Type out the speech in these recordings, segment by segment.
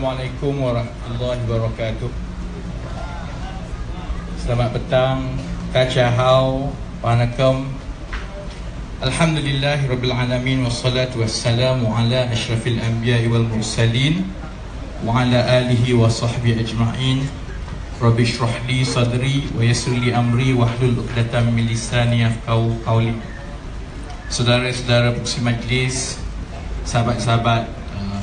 Assalamualaikum warahmatullahi wabarakatuh. Selamat petang, kacahau, wanakum. Alhamdulillah Rabbil Alamin Wassalatu wassalamu ala ashrafil anbiya wal mursalin Wa ala alihi wa sahbihi ajma'in Rabbi shrah li sadri wa yassir li amri Wahlul uqdatan min lisani yafqahu qawli Saudara-saudara pengusi majlis Sahabat-sahabat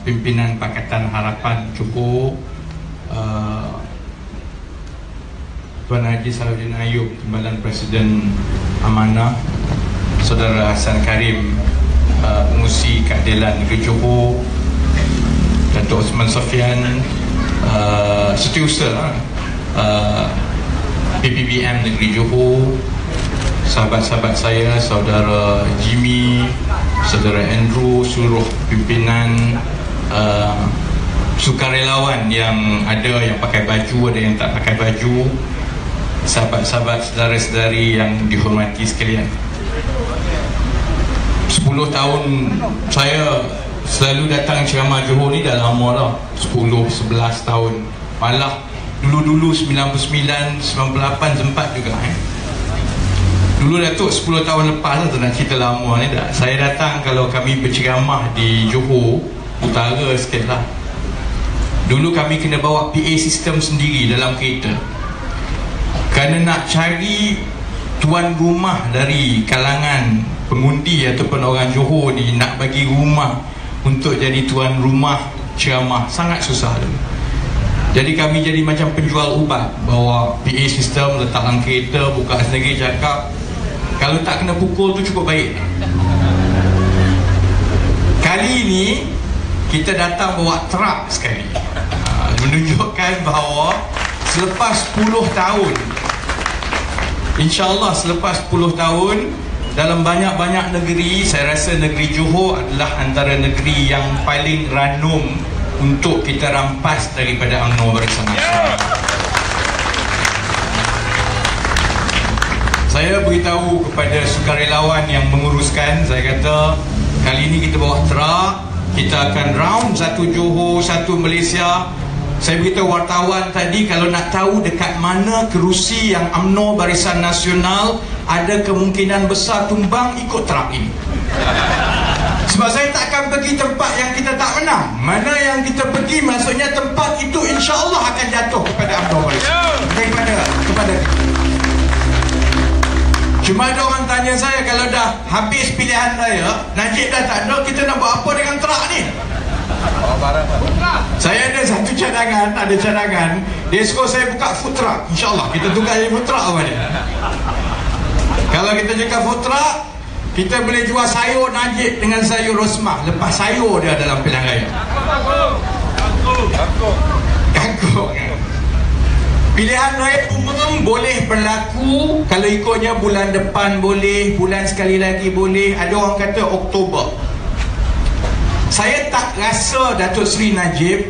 Pimpinan Pakatan Harapan Johor uh, Tuan Haji Salahuddin Ayub Timbalan Presiden Amanah Saudara Hassan Karim uh, Pengusi Keadilan Negeri Johor Datuk Osman Sofian uh, Setiausaha uh, PPBM Negeri Johor Sahabat-sahabat saya Saudara Jimmy Saudara Andrew Seluruh pimpinan uh, Sukarelawan yang ada yang pakai baju Ada yang tak pakai baju Sahabat-sahabat saudara-saudari yang dihormati sekalian. 10 tahun saya selalu datang ceramah Johor ni dah lama dah. 10, 11 tahun. Malah dulu-dulu 99, 98 sempat juga eh. dulu Datuk 10 tahun lepas lah tu nak cerita lama ni dah. Saya datang kalau kami berceramah di Johor utara sikit lah dulu kami kena bawa PA sistem sendiri dalam kereta kerana nak cari tuan rumah dari kalangan pengundi ataupun orang Johor ni nak bagi rumah untuk jadi tuan rumah ceramah sangat susah tu. Jadi kami jadi macam penjual ubat bawa PA sistem letak dalam kereta buka sendiri cakap kalau tak kena pukul tu cukup baik. Kali ini kita datang bawa truk sekali. Ha, menunjukkan bahawa selepas 10 tahun InsyaAllah selepas 10 tahun dalam banyak-banyak negeri saya rasa negeri Johor adalah antara negeri yang paling ranum untuk kita rampas daripada UMNO bersama yeah. saya beritahu kepada sukarelawan yang menguruskan saya kata kali ini kita bawa truk kita akan round satu Johor satu Malaysia saya beritahu wartawan tadi kalau nak tahu dekat mana kerusi yang UMNO Barisan Nasional ada kemungkinan besar tumbang ikut truk ini. Sebab saya tak akan pergi tempat yang kita tak menang. Mana yang kita pergi maksudnya tempat itu insya-Allah akan jatuh kepada UMNO Barisan. Daripada kepada Cuma ada orang tanya saya kalau dah habis pilihan saya, Najib dah tak ada, kita nak buat apa dengan truk ni? Saya ada satu cadangan, ada cadangan. Dia suka saya buka food truck. InsyaAllah kita tukar jadi food truck apa dia. Kalau kita cakap food truck, kita boleh jual sayur najib dengan sayur rosmah. Lepas sayur dia dalam pilihan raya. Kangkung. Kangkung. Pilihan raya umum boleh berlaku kalau ikutnya bulan depan boleh, bulan sekali lagi boleh. Ada orang kata Oktober. Saya tak rasa Datuk Seri Najib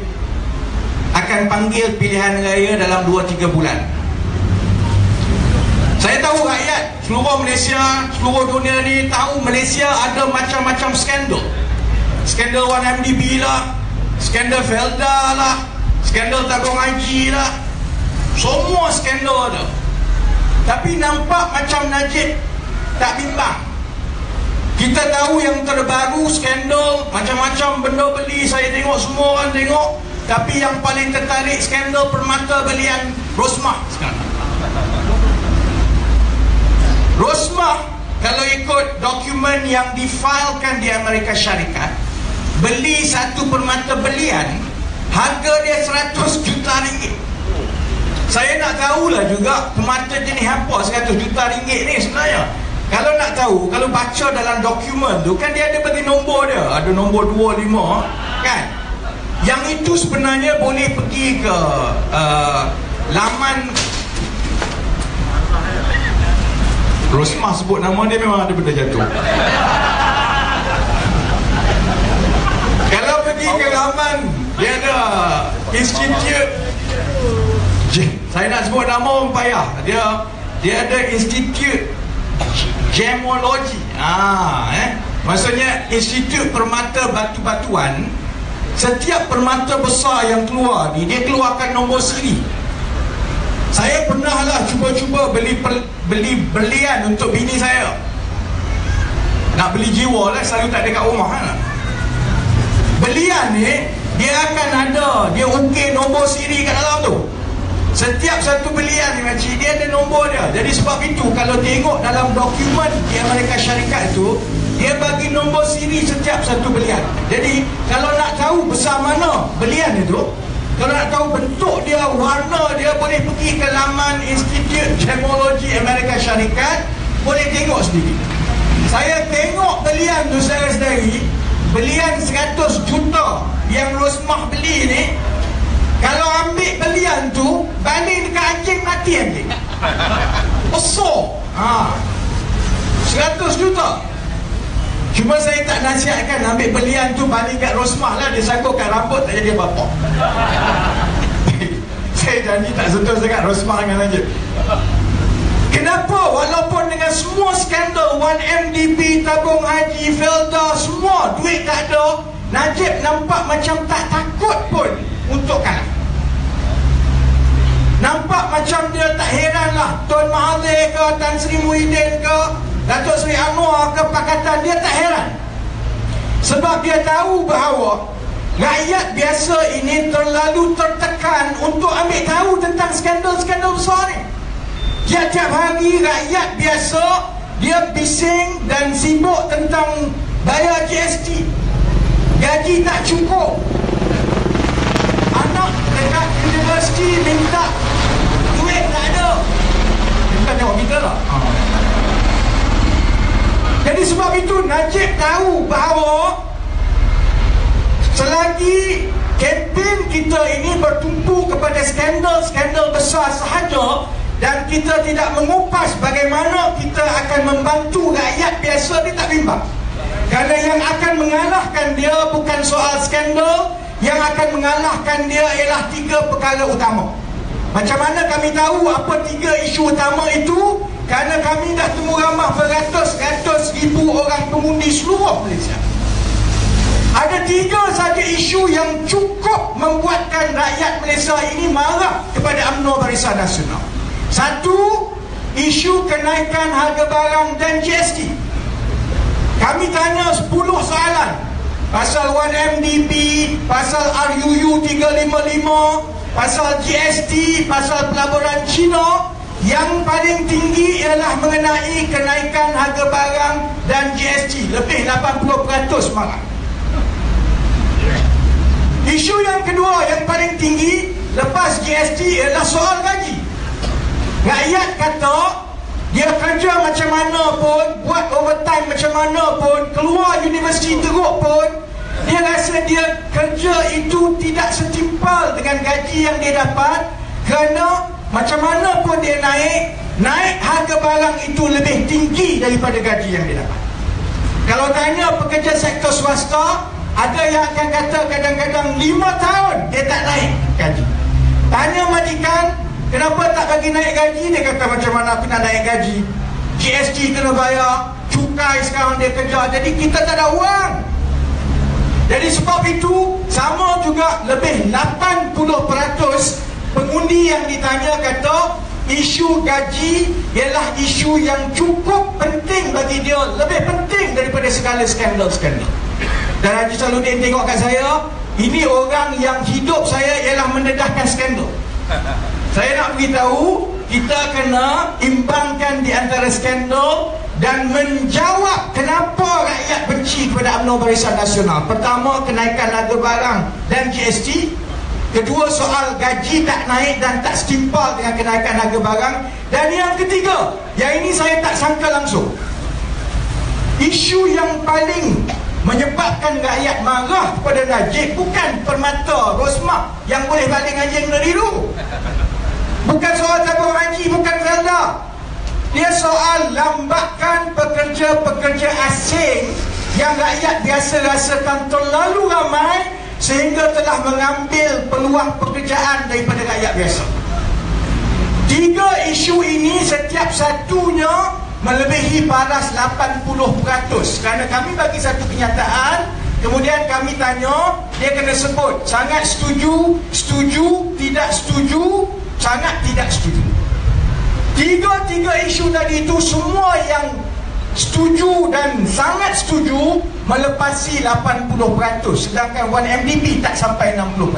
akan panggil pilihan raya dalam 2-3 bulan. Saya tahu rakyat seluruh Malaysia, seluruh dunia ni tahu Malaysia ada macam-macam skandal. Skandal 1MDB lah, skandal Felda lah, skandal Tagong Haji lah. Semua skandal ada. Tapi nampak macam Najib tak bimbang. Kita tahu yang terbaru skandal macam-macam benda beli saya tengok semua orang tengok tapi yang paling tertarik skandal permata belian Rosmah sekarang. Rosmah kalau ikut dokumen yang difailkan di Amerika Syarikat beli satu permata belian harga dia 100 juta ringgit. Saya nak tahulah juga permata jenis apa 100 juta ringgit ni sebenarnya. Kalau nak tahu, kalau baca dalam dokumen tu kan dia ada bagi nombor dia. Ada nombor 25 kan. Yang itu sebenarnya boleh pergi ke uh, laman Rosmah sebut nama dia memang ada benda jatuh. kalau pergi ke laman dia ada institute saya nak sebut nama orang payah. Dia dia ada institute gemologi. Ah, eh. Maksudnya Institut Permata Batu-Batuan setiap permata besar yang keluar ni dia keluarkan nombor siri saya pernah lah cuba-cuba beli per, beli belian untuk bini saya nak beli jiwa lah selalu tak ada kat rumah kan? belian ni dia akan ada dia ukir nombor siri kat dalam tu setiap satu belian ni makcik dia ada nombor dia. Jadi sebab itu kalau tengok dalam dokumen di Amerika Syarikat tu dia bagi nombor siri setiap satu belian jadi kalau nak tahu besar mana belian itu kalau nak tahu bentuk dia warna dia boleh pergi ke laman Institute Gemology Amerika Syarikat boleh tengok sendiri. Saya tengok belian tu saya sendiri belian 100 juta yang Rosmah beli ni kalau ambil belian tu Balik dekat anjing mati anjing. Besar. Ha. 100 juta. Cuma saya tak nasihatkan Ambil belian tu balik kat Rosmah lah Dia sangkutkan rambut tak jadi apa-apa. Saya janji tak sentuh sangat Rosmah dengan anjing. Kenapa? Walaupun dengan semua skandal 1MDB, tabung haji, Felda Semua duit tak ada Najib nampak macam tak takut pun untuk kalah nampak macam dia tak heran lah. Tuan Mahathir ke Tan Sri Muhyiddin ke Datuk Sri Anwar ke Pakatan dia tak heran. Sebab dia tahu bahawa rakyat biasa ini terlalu tertekan untuk ambil tahu tentang skandal-skandal besar ni. Tiap-tiap hari rakyat biasa dia bising dan sibuk tentang bayar GST gaji tak cukup anak dekat universiti minta. Duit tak ada. Dia bukan tengok kita lah. Ha. jadi sebab itu Najib tahu bahawa selagi kempen kita ini bertumpu kepada skandal-skandal besar sahaja dan kita tidak mengupas bagaimana kita akan membantu rakyat biasa dia tak bimbang. Kerana yang akan mengalahkan dia bukan soal skandal yang akan mengalahkan dia ialah tiga perkara utama. Macam mana kami tahu apa tiga isu utama itu? Kerana kami dah temu ramah beratus-ratus ribu orang pengundi seluruh Malaysia. Ada tiga saja isu yang cukup membuatkan rakyat Malaysia ini marah kepada UMNO Barisan Nasional. Satu, isu kenaikan harga barang dan GST. Kami tanya 10 soalan Pasal 1MDB Pasal RUU 355 Pasal GST Pasal pelaburan Cina Yang paling tinggi ialah mengenai kenaikan harga barang dan GST Lebih 80% marah Isu yang kedua yang paling tinggi Lepas GST ialah soal gaji. Rakyat kata dia kerja macam mana pun Buat overtime macam mana pun Keluar universiti teruk pun Dia rasa dia kerja itu Tidak setimpal dengan gaji yang dia dapat. Kerana Macam mana pun dia naik Naik harga barang itu lebih tinggi Daripada gaji yang dia dapat. Kalau tanya pekerja sektor swasta Ada yang akan kata kadang-kadang 5 tahun Dia tak naik gaji. Tanya majikan Kenapa tak bagi naik gaji? Dia kata macam mana aku nak naik gaji? GST kena bayar, cukai sekarang dia kejar. Jadi kita tak ada wang. Jadi sebab itu, sama juga lebih 80% pengundi yang ditanya kata isu gaji ialah isu yang cukup penting bagi dia. Lebih penting daripada segala skandal-skandal. Dan Haji Saludin tengok kat saya, ini orang yang hidup saya ialah mendedahkan skandal. Saya nak beritahu kita kena imbangkan di antara skandal dan menjawab kenapa rakyat benci kepada UMNO Barisan Nasional. Pertama, kenaikan harga barang dan GST. Kedua, soal gaji tak naik dan tak setimpal dengan kenaikan harga barang. Dan yang ketiga, yang ini saya tak sangka langsung. Isu yang paling menyebabkan rakyat marah kepada Najib bukan permata Rosmah yang boleh balik dari dulu. Bukan soal tabung haji, bukan zanda. Dia soal lambatkan pekerja-pekerja asing yang rakyat biasa rasakan terlalu ramai sehingga telah mengambil peluang pekerjaan daripada rakyat biasa. Tiga isu ini setiap satunya melebihi paras 80% kerana kami bagi satu kenyataan Kemudian kami tanya, dia kena sebut sangat setuju, setuju, tidak setuju, sangat tidak setuju. Tiga-tiga isu tadi itu semua yang setuju dan sangat setuju melepasi 80% sedangkan 1MDB tak sampai 60%.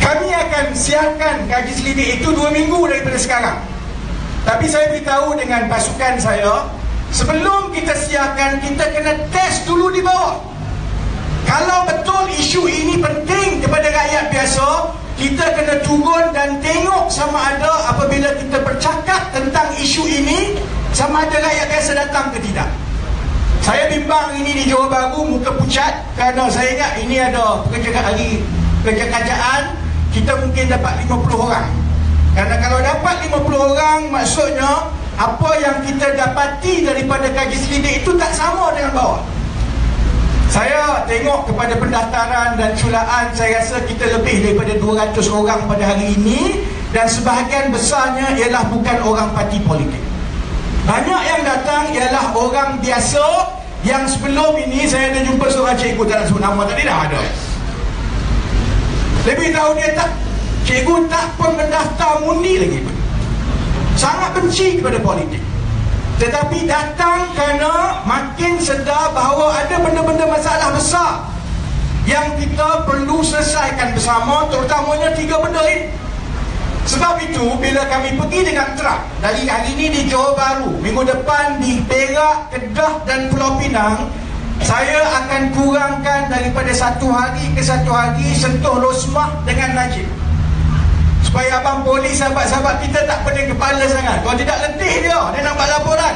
Kami akan siarkan kaji selidik itu dua minggu daripada sekarang. Tapi saya beritahu dengan pasukan saya, Sebelum kita siapkan Kita kena test dulu di bawah Kalau betul isu ini penting kepada rakyat biasa Kita kena turun dan tengok sama ada Apabila kita bercakap tentang isu ini Sama ada rakyat biasa datang ke tidak. Saya bimbang ini di Johor Bahru Muka pucat Kerana saya ingat ini ada pekerja hari Pekerja kerajaan Kita mungkin dapat 50 orang. Kerana kalau dapat 50 orang Maksudnya apa yang kita dapati daripada kaji selidik itu tak sama dengan bawah saya tengok kepada pendaftaran dan culaan saya rasa kita lebih daripada 200 orang pada hari ini. Dan sebahagian besarnya ialah bukan orang parti politik. Banyak yang datang ialah orang biasa yang sebelum ini saya ada jumpa seorang cikgu tak nak sebut nama tadi dah ada. Lebih tahu dia tak? Cikgu tak pun mendaftar mundi lagi. Sangat benci kepada politik tetapi datang kerana makin sedar bahawa ada benda-benda masalah besar yang kita perlu selesaikan bersama terutamanya tiga benda ini. Sebab itu bila kami pergi dengan truk dari hari ini di Johor Bahru minggu depan di Perak, Kedah dan Pulau Pinang saya akan kurangkan daripada satu hari ke satu hari sentuh losmah dengan Najib supaya abang polis sahabat-sahabat kita tak pening kepala sangat. Kalau tidak letih dia dia nak laporan.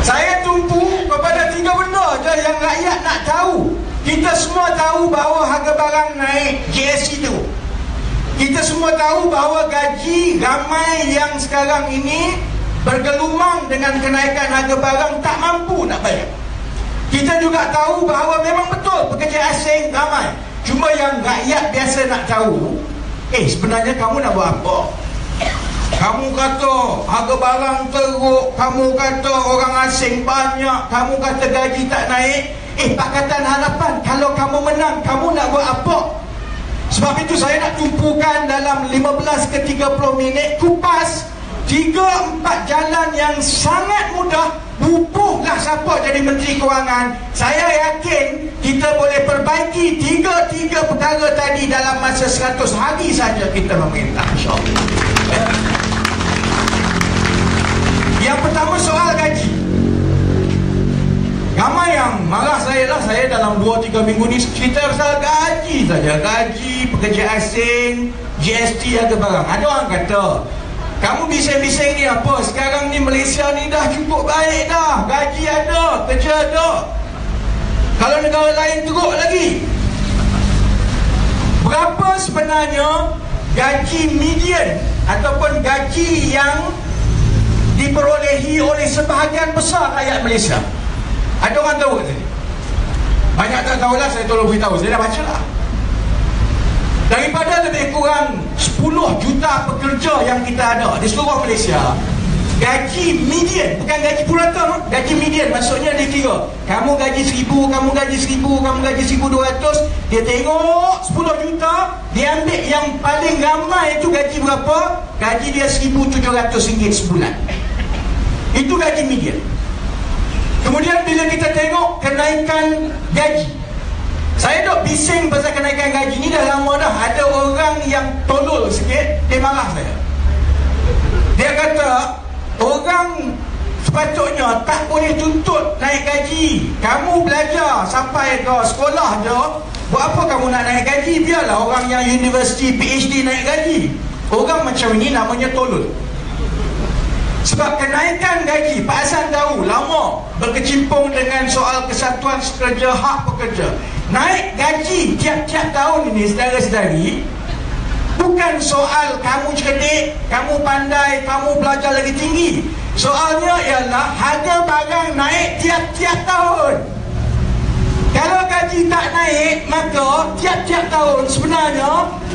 Saya tumpu kepada tiga benda je yang rakyat nak tahu. Kita semua tahu bahawa harga barang naik GST itu kita semua tahu bahawa gaji ramai yang sekarang ini bergelumang dengan kenaikan harga barang tak mampu nak bayar. Kita juga tahu bahawa memang betul pekerja asing ramai. Cuma yang rakyat biasa nak tahu Eh sebenarnya kamu nak buat apa? Kamu kata harga barang teruk Kamu kata orang asing banyak Kamu kata gaji tak naik Eh Pakatan Harapan Kalau kamu menang Kamu nak buat apa? Sebab itu saya nak tumpukan dalam 15 ke 30 minit Kupas Tiga empat jalan yang sangat mudah Bubuhlah siapa jadi Menteri Kewangan. Saya yakin kita boleh perbaiki Tiga-tiga perkara tadi dalam masa 100 hari saja kita meminta InsyaAllah. Yang pertama soal gaji. Ramai yang marah saya lah. Saya dalam 2-3 minggu ni cerita pasal gaji saja. Gaji, pekerja asing, GST ada barang. Ada orang kata kamu bising-bising ni apa? Sekarang ni Malaysia ni dah cukup baik dah. Gaji ada, kerja ada. Kalau negara lain teruk lagi. Berapa sebenarnya gaji median ataupun gaji yang diperolehi oleh sebahagian besar rakyat Malaysia? Ada orang tahu ke Banyak tak tahulah saya tolong beritahu. Saya dah baca lah daripada lebih kurang 10 juta pekerja yang kita ada di seluruh Malaysia gaji median bukan gaji purata gaji median maksudnya dia kira kamu gaji seribu kamu gaji seribu kamu gaji seribu dua ratus dia tengok 10 juta dia ambil yang paling ramai itu gaji berapa? Gaji dia seribu tujuh ratus ringgit sebulan. Itu gaji median. Kemudian bila kita tengok kenaikan gaji saya dok bising pasal kenaikan gaji ni dah lama dah. Ada orang yang tolol sikit, dia marah saya. Dia kata, orang sepatutnya tak boleh tuntut naik gaji. Kamu belajar sampai ke sekolah je, buat apa kamu nak naik gaji? Biarlah orang yang universiti PhD naik gaji. Orang macam ini namanya tolol. Sebab kenaikan gaji Pak Hassan tahu lama berkecimpung dengan soal kesatuan pekerja hak pekerja naik gaji tiap-tiap tahun ini saudara-saudari bukan soal kamu cerdik, kamu pandai, kamu belajar lagi tinggi. Soalnya ialah harga barang naik tiap-tiap tahun. Kalau gaji tak naik, maka tiap-tiap tahun sebenarnya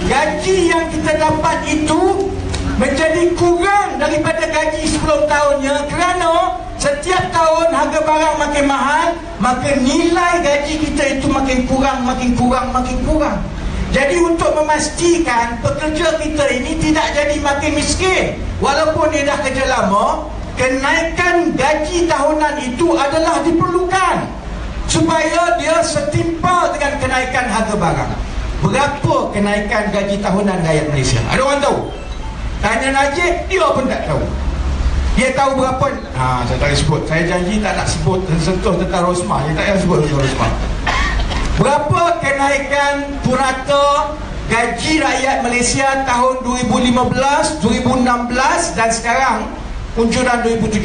gaji yang kita dapat itu menjadi kurang daripada gaji sebelum tahunnya kerana Setiap tahun harga barang makin mahal Maka nilai gaji kita itu makin kurang, makin kurang, makin kurang Jadi untuk memastikan pekerja kita ini tidak jadi makin miskin Walaupun dia dah kerja lama Kenaikan gaji tahunan itu adalah diperlukan Supaya dia setimpal dengan kenaikan harga barang Berapa kenaikan gaji tahunan rakyat Malaysia? Ada orang tahu? Tanya Najib, dia pun tak tahu dia tahu berapa. Ha, Saya tak sebut. Saya janji tak nak sebut Sentuh tentang Rosmah. Dia tak payah sebut tentang Rosmah. Berapa kenaikan purata Gaji rakyat Malaysia tahun 2015 2016 Dan sekarang Unjuran 2017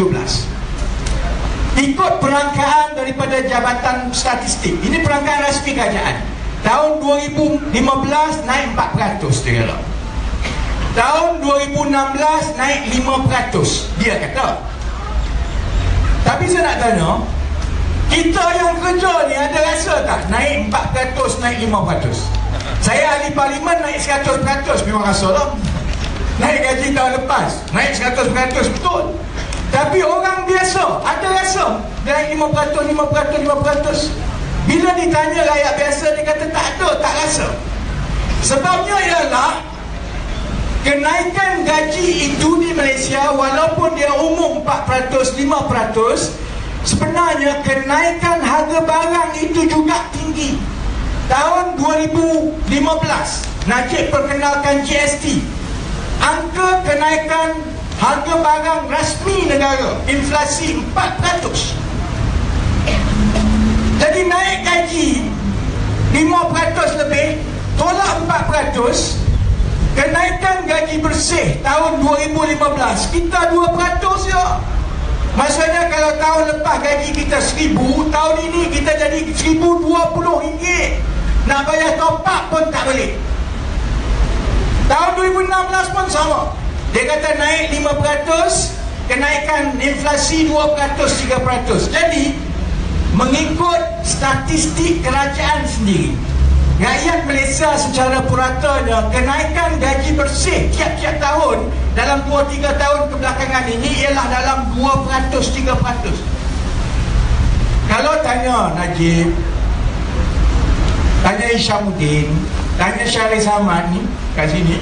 Ikut perangkaan daripada Jabatan Statistik. Ini perangkaan rasmi kerajaan. Tahun 2015 naik 4% dia kata Tahun 2016 naik 5% Dia kata. Tapi saya nak tanya Kita yang kerja ni ada rasa tak Naik 4% naik 5% Saya ahli parlimen naik 100% Memang rasa lah. Naik gaji tahun lepas Naik 100% betul. Tapi orang biasa Ada rasa Naik 5% 5% 5% Bila ditanya rakyat biasa Dia kata tak ada Tak rasa. Sebabnya ialah kenaikan gaji itu di Malaysia walaupun dia umum 4% 5% sebenarnya kenaikan harga barang itu juga tinggi. Tahun 2015 Najib perkenalkan GST angka kenaikan harga barang rasmi negara inflasi 4% jadi naik gaji 5% lebih tolak 4% Kenaikan gaji bersih tahun 2015 Kita 2% ya Maksudnya kalau tahun lepas gaji kita 1000 Tahun ini kita jadi 1020 ringgit. Nak bayar top up pun tak boleh. Tahun 2016 pun sama. Dia kata naik 5% Kenaikan inflasi 2% 3% Jadi Mengikut statistik kerajaan sendiri Rakyat Malaysia secara puratanya kenaikan gaji bersih tiap-tiap tahun dalam 2-3 tahun kebelakangan ini ialah dalam 2%-3%. Kalau tanya Najib, tanya Isyamuddin, tanya Syarif Samad ni kat sini,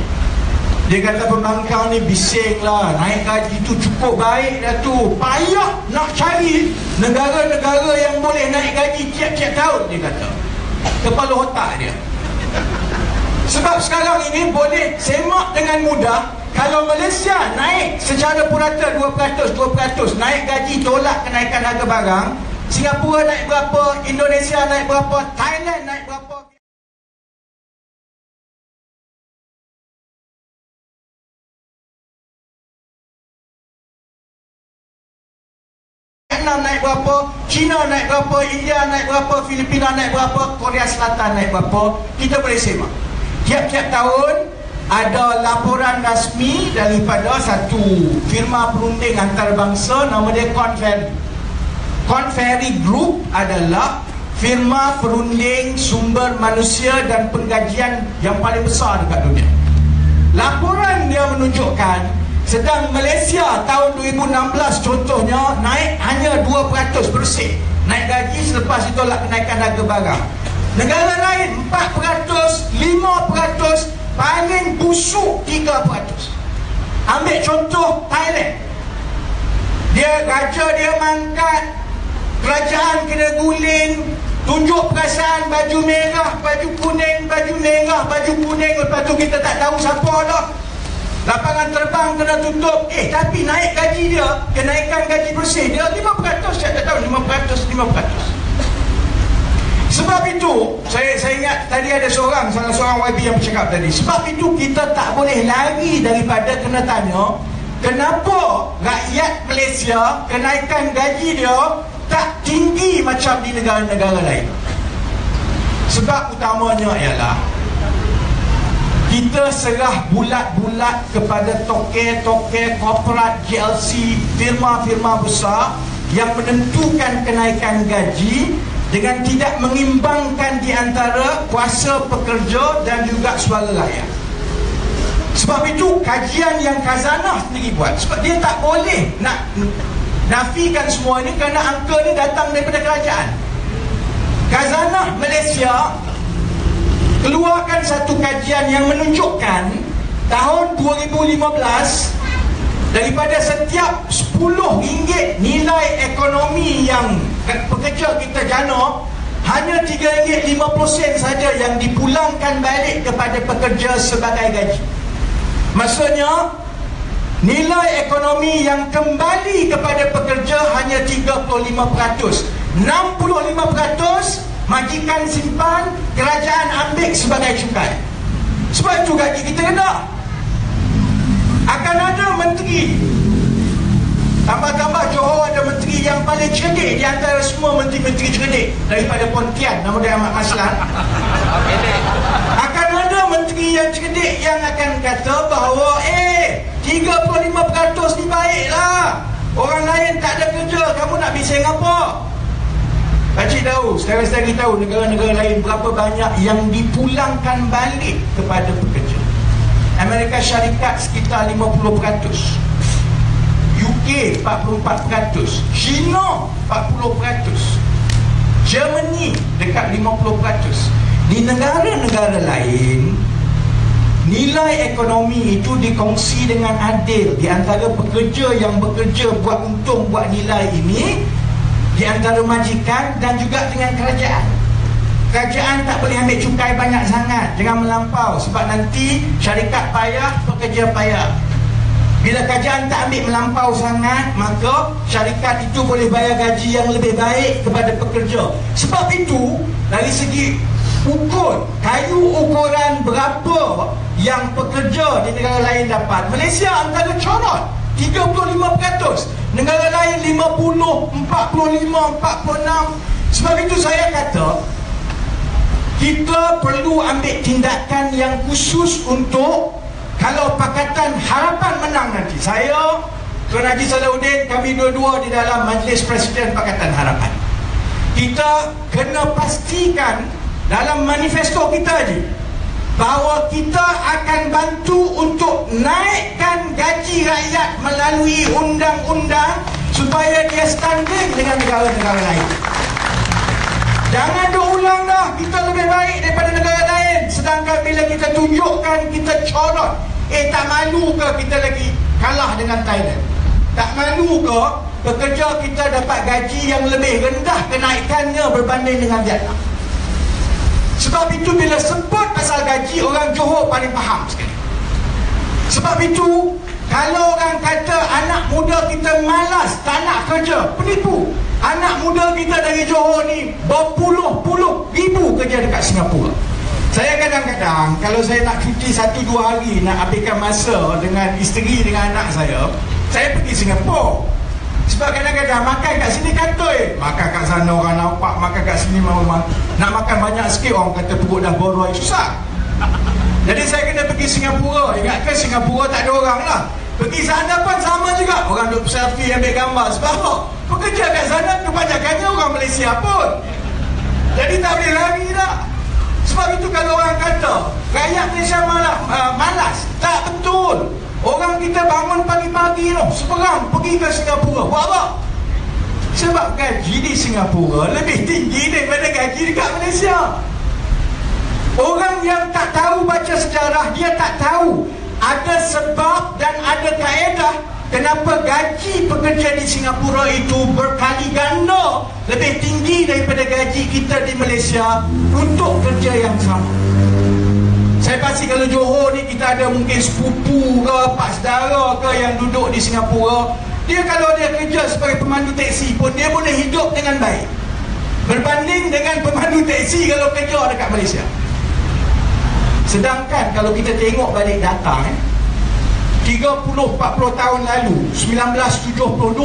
dia kata pembangkang ni bising lah Naik gaji tu cukup baik dah tu Payah nak cari Negara-negara yang boleh naik gaji tiap-tiap tahun Dia kata kepala otak dia. Sebab sekarang ini boleh semak dengan mudah kalau Malaysia naik secara purata 2% 2% naik gaji tolak kenaikan harga barang Singapura naik berapa Indonesia naik berapa Thailand naik berapa. Naik berapa, China naik berapa, India naik berapa, Filipina naik berapa, Korea Selatan naik berapa, kita boleh semak. Tiap-tiap tahun ada laporan rasmi daripada satu firma perunding antarabangsa nama dia Conferry. Conferry Group adalah firma perunding sumber manusia dan penggajian yang paling besar dekat dunia. Laporan dia menunjukkan sedang Malaysia tahun 2016 contohnya naik hanya 2% bersih. Naik gaji selepas ditolak kenaikan harga barang. Negara lain 4%, 5%, paling busuk 3%. Ambil contoh Thailand. Dia raja dia mangkat, kerajaan kena guling, tunjuk perasaan baju merah, baju kuning, baju merah, baju kuning, lepas tu kita tak tahu siapa dah. Lapangan terbang kena tutup. Eh, tapi naik gaji dia, kenaikan gaji bersih dia 5%. Saya tak tahu, 5%, 5%. Sebab itu, saya saya ingat tadi ada seorang, salah seorang YB yang bercakap tadi. Sebab itu kita tak boleh lari daripada kena tanya, kenapa rakyat Malaysia kenaikan gaji dia tak tinggi macam di negara-negara lain. Sebab utamanya ialah kita serah bulat-bulat kepada toke-toke korporat GLC firma-firma besar yang menentukan kenaikan gaji dengan tidak mengimbangkan di antara kuasa pekerja dan juga suara rakyat. Sebab itu kajian yang Kazanah sendiri buat sebab dia tak boleh nak nafikan semua ni kerana angka ni datang daripada kerajaan. Khazanah Malaysia keluarkan satu kajian yang menunjukkan tahun 2015 daripada setiap 10 ringgit nilai ekonomi yang pekerja kita jana hanya 3 ringgit 50 sen saja yang dipulangkan balik kepada pekerja sebagai gaji. Maksudnya nilai ekonomi yang kembali kepada pekerja hanya 35% 65% majikan simpan kerajaan ambil sebagai cukai. Sebab itu gaji kita rendah. Akan ada menteri. Tambah-tambah Johor ada menteri yang paling cerdik di antara semua menteri-menteri cerdik daripada Pontian nama dia Ahmad Maslan akan ada menteri yang cerdik yang akan kata bahawa eh 35% ni baiklah. Orang lain tak ada kerja kamu nak bising apa Pakcik tahu, sekarang-sekarang tahu negara-negara lain berapa banyak yang dipulangkan balik kepada pekerja. Amerika Syarikat sekitar 50%. UK 44%. China 40%. Germany dekat 50%. Di negara-negara lain, nilai ekonomi itu dikongsi dengan adil di antara pekerja yang bekerja buat untung buat nilai ini di antara majikan dan juga dengan kerajaan. Kerajaan tak boleh ambil cukai banyak sangat. Jangan melampau sebab nanti syarikat payah pekerja payah. Bila kerajaan tak ambil melampau sangat maka syarikat itu boleh bayar gaji yang lebih baik kepada pekerja. Sebab itu dari segi ukur kayu ukuran berapa yang pekerja di negara lain dapat? Malaysia antara corot 35% negara lain 50 45 46 sebab itu saya kata kita perlu ambil tindakan yang khusus untuk kalau Pakatan Harapan menang nanti. Saya Tuan Haji Salahuddin kami dua-dua di dalam Majlis Presiden Pakatan Harapan. Kita kena pastikan dalam manifesto kita ni bahawa kita akan bantu untuk naikkan gaji rakyat melalui undang-undang supaya dia standing dengan negara-negara lain. Jangan diulang dah kita lebih baik daripada negara lain sedangkan bila kita tunjukkan kita corot eh tak malu ke kita lagi kalah dengan Thailand? Tak malu ke pekerja kita dapat gaji yang lebih rendah kenaikannya berbanding dengan Vietnam? Sebab itu bila sebut pasal gaji orang Johor paling faham sekali. Sebab itu kalau orang kata anak muda kita malas tak nak kerja, penipu. Anak muda kita dari Johor ni berpuluh-puluh ribu kerja dekat Singapura. Saya kadang-kadang kalau saya nak cuti satu dua hari nak habiskan masa dengan isteri dengan anak saya, saya pergi Singapura. Sebab kadang-kadang makan kat sini kantoi. Makan kat sana orang nampak Makan kat sini memang Nak makan banyak sikit orang kata perut dah boroi Susah. Jadi saya kena pergi Singapura. Ingatkan Singapura tak ada orang lah. Pergi sana pun sama juga. Orang duduk selfie ambil gambar. Sebab apa? Pekerja kat sana kebanyakannya orang Malaysia pun. Jadi tak boleh lari dah Sebab itu kalau orang kata Rakyat Malaysia malas, uh, malas. Tak betul Orang kita bangun pagi-pagi tu Seberang pergi ke Singapura. Buat apa? Sebab gaji di Singapura Lebih tinggi daripada gaji dekat Malaysia. Orang yang tak tahu baca sejarah Dia tak tahu Ada sebab dan ada kaedah Kenapa gaji pekerja di Singapura itu berkali ganda Lebih tinggi daripada gaji kita di Malaysia Untuk kerja yang sama saya pasti kalau Johor ni kita ada mungkin sepupu ke, pak saudara ke yang duduk di Singapura. Dia kalau dia kerja sebagai pemandu teksi pun dia boleh hidup dengan baik. Berbanding dengan pemandu teksi kalau kerja dekat Malaysia. Sedangkan kalau kita tengok balik data eh, 30-40 tahun lalu 1972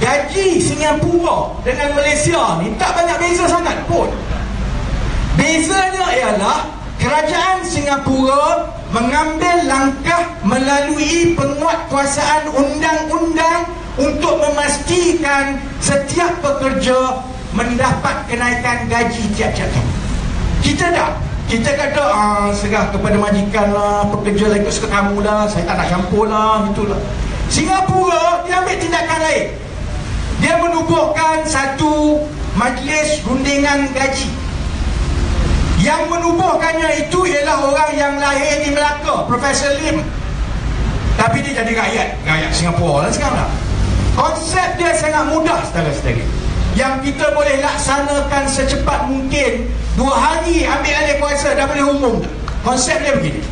Gaji Singapura dengan Malaysia ni tak banyak beza sangat pun Bezanya ialah kerajaan Singapura mengambil langkah melalui penguatkuasaan undang-undang untuk memastikan setiap pekerja mendapat kenaikan gaji tiap-tiap tahun. Kita tak. Kita kata, ah, serah kepada majikan lah, pekerja lah ikut suka kamu lah, saya tak nak campur lah, itulah. Singapura dia ambil tindakan lain dia menubuhkan satu majlis rundingan gaji yang menubuhkannya itu ialah orang yang lahir di Melaka Profesor Lim. Tapi dia jadi rakyat. Rakyat Singapura lah sekarang. Lah. konsep dia sangat mudah saudara-saudara yang kita boleh laksanakan secepat mungkin dua hari ambil alih kuasa dah boleh umum konsep dia begini.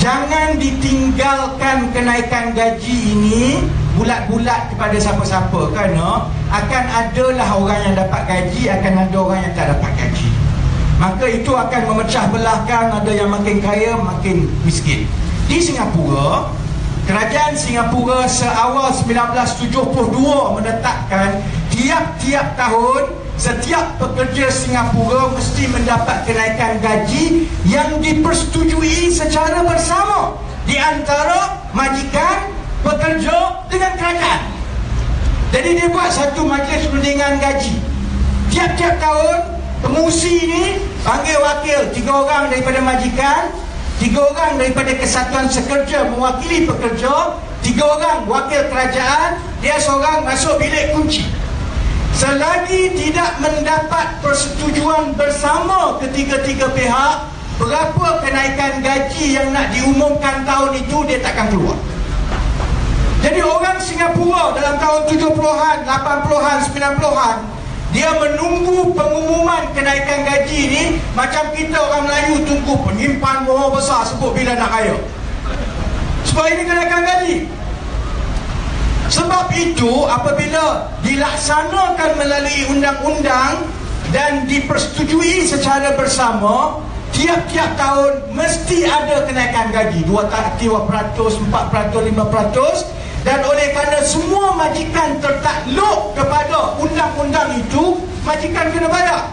Jangan ditinggalkan kenaikan gaji ini bulat-bulat kepada siapa-siapa kerana akan adalah orang yang dapat gaji akan ada orang yang tak dapat gaji maka itu akan memecah belahkan ada yang makin kaya makin miskin. Di Singapura kerajaan Singapura seawal 1972 menetapkan tiap-tiap tahun setiap pekerja Singapura mesti mendapat kenaikan gaji yang dipersetujui secara bersama di antara majikan pekerja dengan kerajaan. Jadi dia buat satu majlis perundingan gaji. Tiap-tiap tahun pengusi ini panggil wakil. Tiga orang daripada majikan tiga orang daripada kesatuan sekerja mewakili pekerja tiga orang wakil kerajaan dia seorang masuk bilik kunci. Selagi tidak mendapat persetujuan bersama ketiga-tiga pihak berapa kenaikan gaji yang nak diumumkan tahun itu dia takkan keluar. Jadi orang Singapura dalam tahun 70-an, 80-an, 90-an dia menunggu pengumuman kenaikan gaji ni macam kita orang Melayu tunggu penyimpan mohon besar sebut bila nak kaya. Sebab ini kenaikan gaji. Sebab itu apabila dilaksanakan melalui undang-undang dan dipersetujui secara bersama tiap-tiap tahun mesti ada kenaikan gaji 2%, 4%, 5% dan oleh kerana semua majikan tertakluk kepada undang-undang itu majikan kena bayar.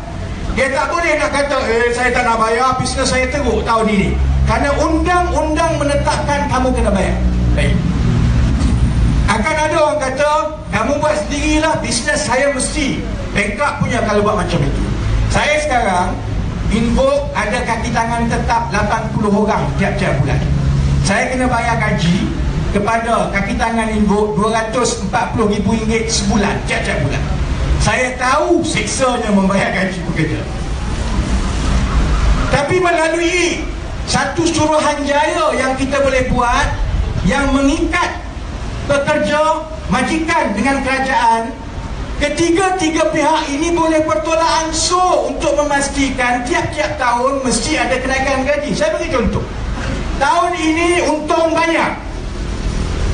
Dia tak boleh nak kata eh saya tak nak bayar bisnes saya teruk tahun ini. Kerana undang-undang menetapkan kamu kena bayar. Baik. Akan ada orang kata kamu buat sendirilah bisnes saya mesti. Bankrupt punya kalau buat macam itu. Saya sekarang invoke ada kaki tangan tetap 80 orang tiap-tiap bulan. Saya kena bayar gaji kepada kaki tangan ibu RM240,000 sebulan tiap-tiap bulan. Saya tahu seksanya membayar gaji pekerja tapi melalui satu suruhanjaya yang kita boleh buat yang mengikat pekerja majikan dengan kerajaan ketiga-tiga pihak ini boleh bertolak ansur untuk memastikan tiap-tiap tahun mesti ada kenaikan gaji. Saya beri contoh. Tahun ini untung banyak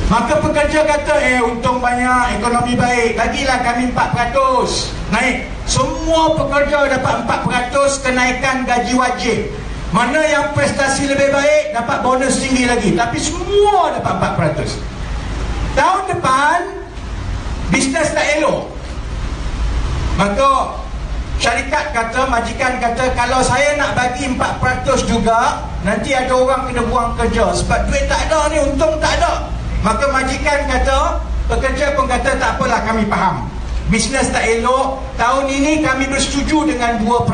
Maka pekerja kata, eh untung banyak, ekonomi baik, bagilah kami 4% naik. Semua pekerja dapat 4% kenaikan gaji wajib. Mana yang prestasi lebih baik, dapat bonus tinggi lagi. Tapi semua dapat 4%. Tahun depan, bisnes tak elok. Maka syarikat kata, majikan kata, kalau saya nak bagi 4% juga, nanti ada orang kena buang kerja. Sebab duit tak ada ni, untung tak ada. Maka majikan kata Pekerja pun kata tak apalah kami faham. Bisnes tak elok Tahun ini kami bersetuju dengan 2%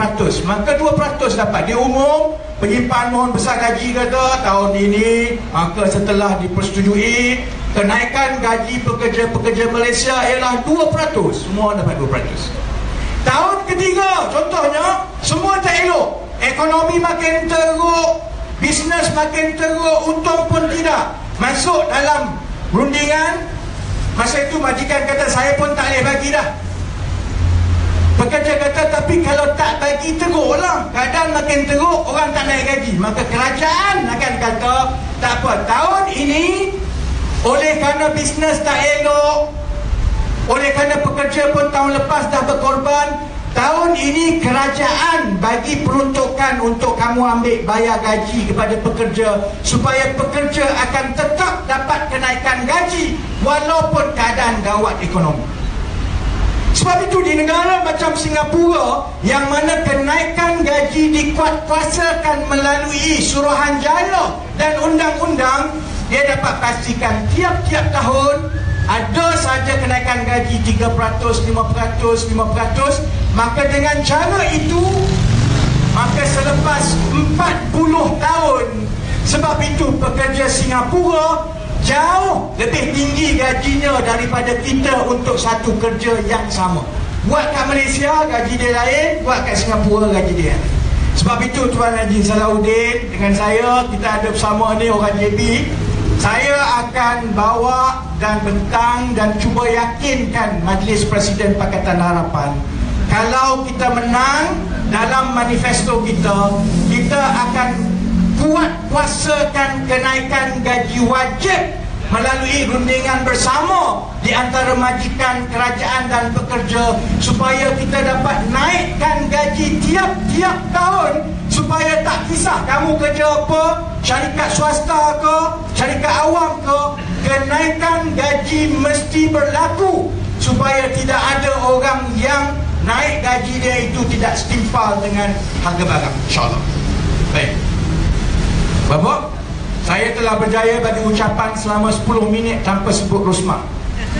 Maka 2% dapat. Diumum Penyimpan mohon besar gaji kata Tahun ini Maka setelah dipersetujui Kenaikan gaji pekerja-pekerja Malaysia Ialah 2% Semua dapat 2% Tahun ketiga Contohnya Semua tak elok. Ekonomi makin teruk Bisnes makin teruk Untung pun tidak masuk dalam rundingan masa itu majikan kata saya pun tak boleh bagi dah. Pekerja kata tapi kalau tak bagi teruk lah keadaan makin teruk orang tak naik gaji. Maka kerajaan akan kata tak apa tahun ini oleh kerana bisnes tak elok oleh kerana pekerja pun tahun lepas dah berkorban Tahun ini kerajaan bagi peruntukan untuk kamu ambil bayar gaji kepada pekerja supaya pekerja akan tetap dapat kenaikan gaji walaupun keadaan gawat ekonomi. Sebab itu di negara macam Singapura yang mana kenaikan gaji dikuatkuasakan melalui suruhanjaya dan undang-undang dia dapat pastikan tiap-tiap tahun ada saja kenaikan gaji 3%, 5%, 5%, maka dengan cara itu maka selepas 40 tahun sebab itu pekerja Singapura jauh lebih tinggi gajinya daripada kita untuk satu kerja yang sama. Buat kat Malaysia gaji dia lain buat kat Singapura gaji dia lain. Sebab itu Tuan Haji Salahuddin dengan saya kita ada bersama ni orang JB saya akan bawa dan bentang dan cuba yakinkan Majlis Presiden Pakatan Harapan kalau kita menang dalam manifesto kita kita akan kuat kuasakan kenaikan gaji wajib melalui rundingan bersama di antara majikan kerajaan dan pekerja supaya kita dapat naikkan gaji tiap-tiap tahun supaya tak kisah kamu kerja apa syarikat swasta ke syarikat awam ke kenaikan gaji mesti berlaku supaya tidak ada orang yang naik gaji dia itu tidak setimpal dengan harga barang. insyaAllah. Baik. Bapak saya telah berjaya bagi ucapan selama 10 minit tanpa sebut Rosmah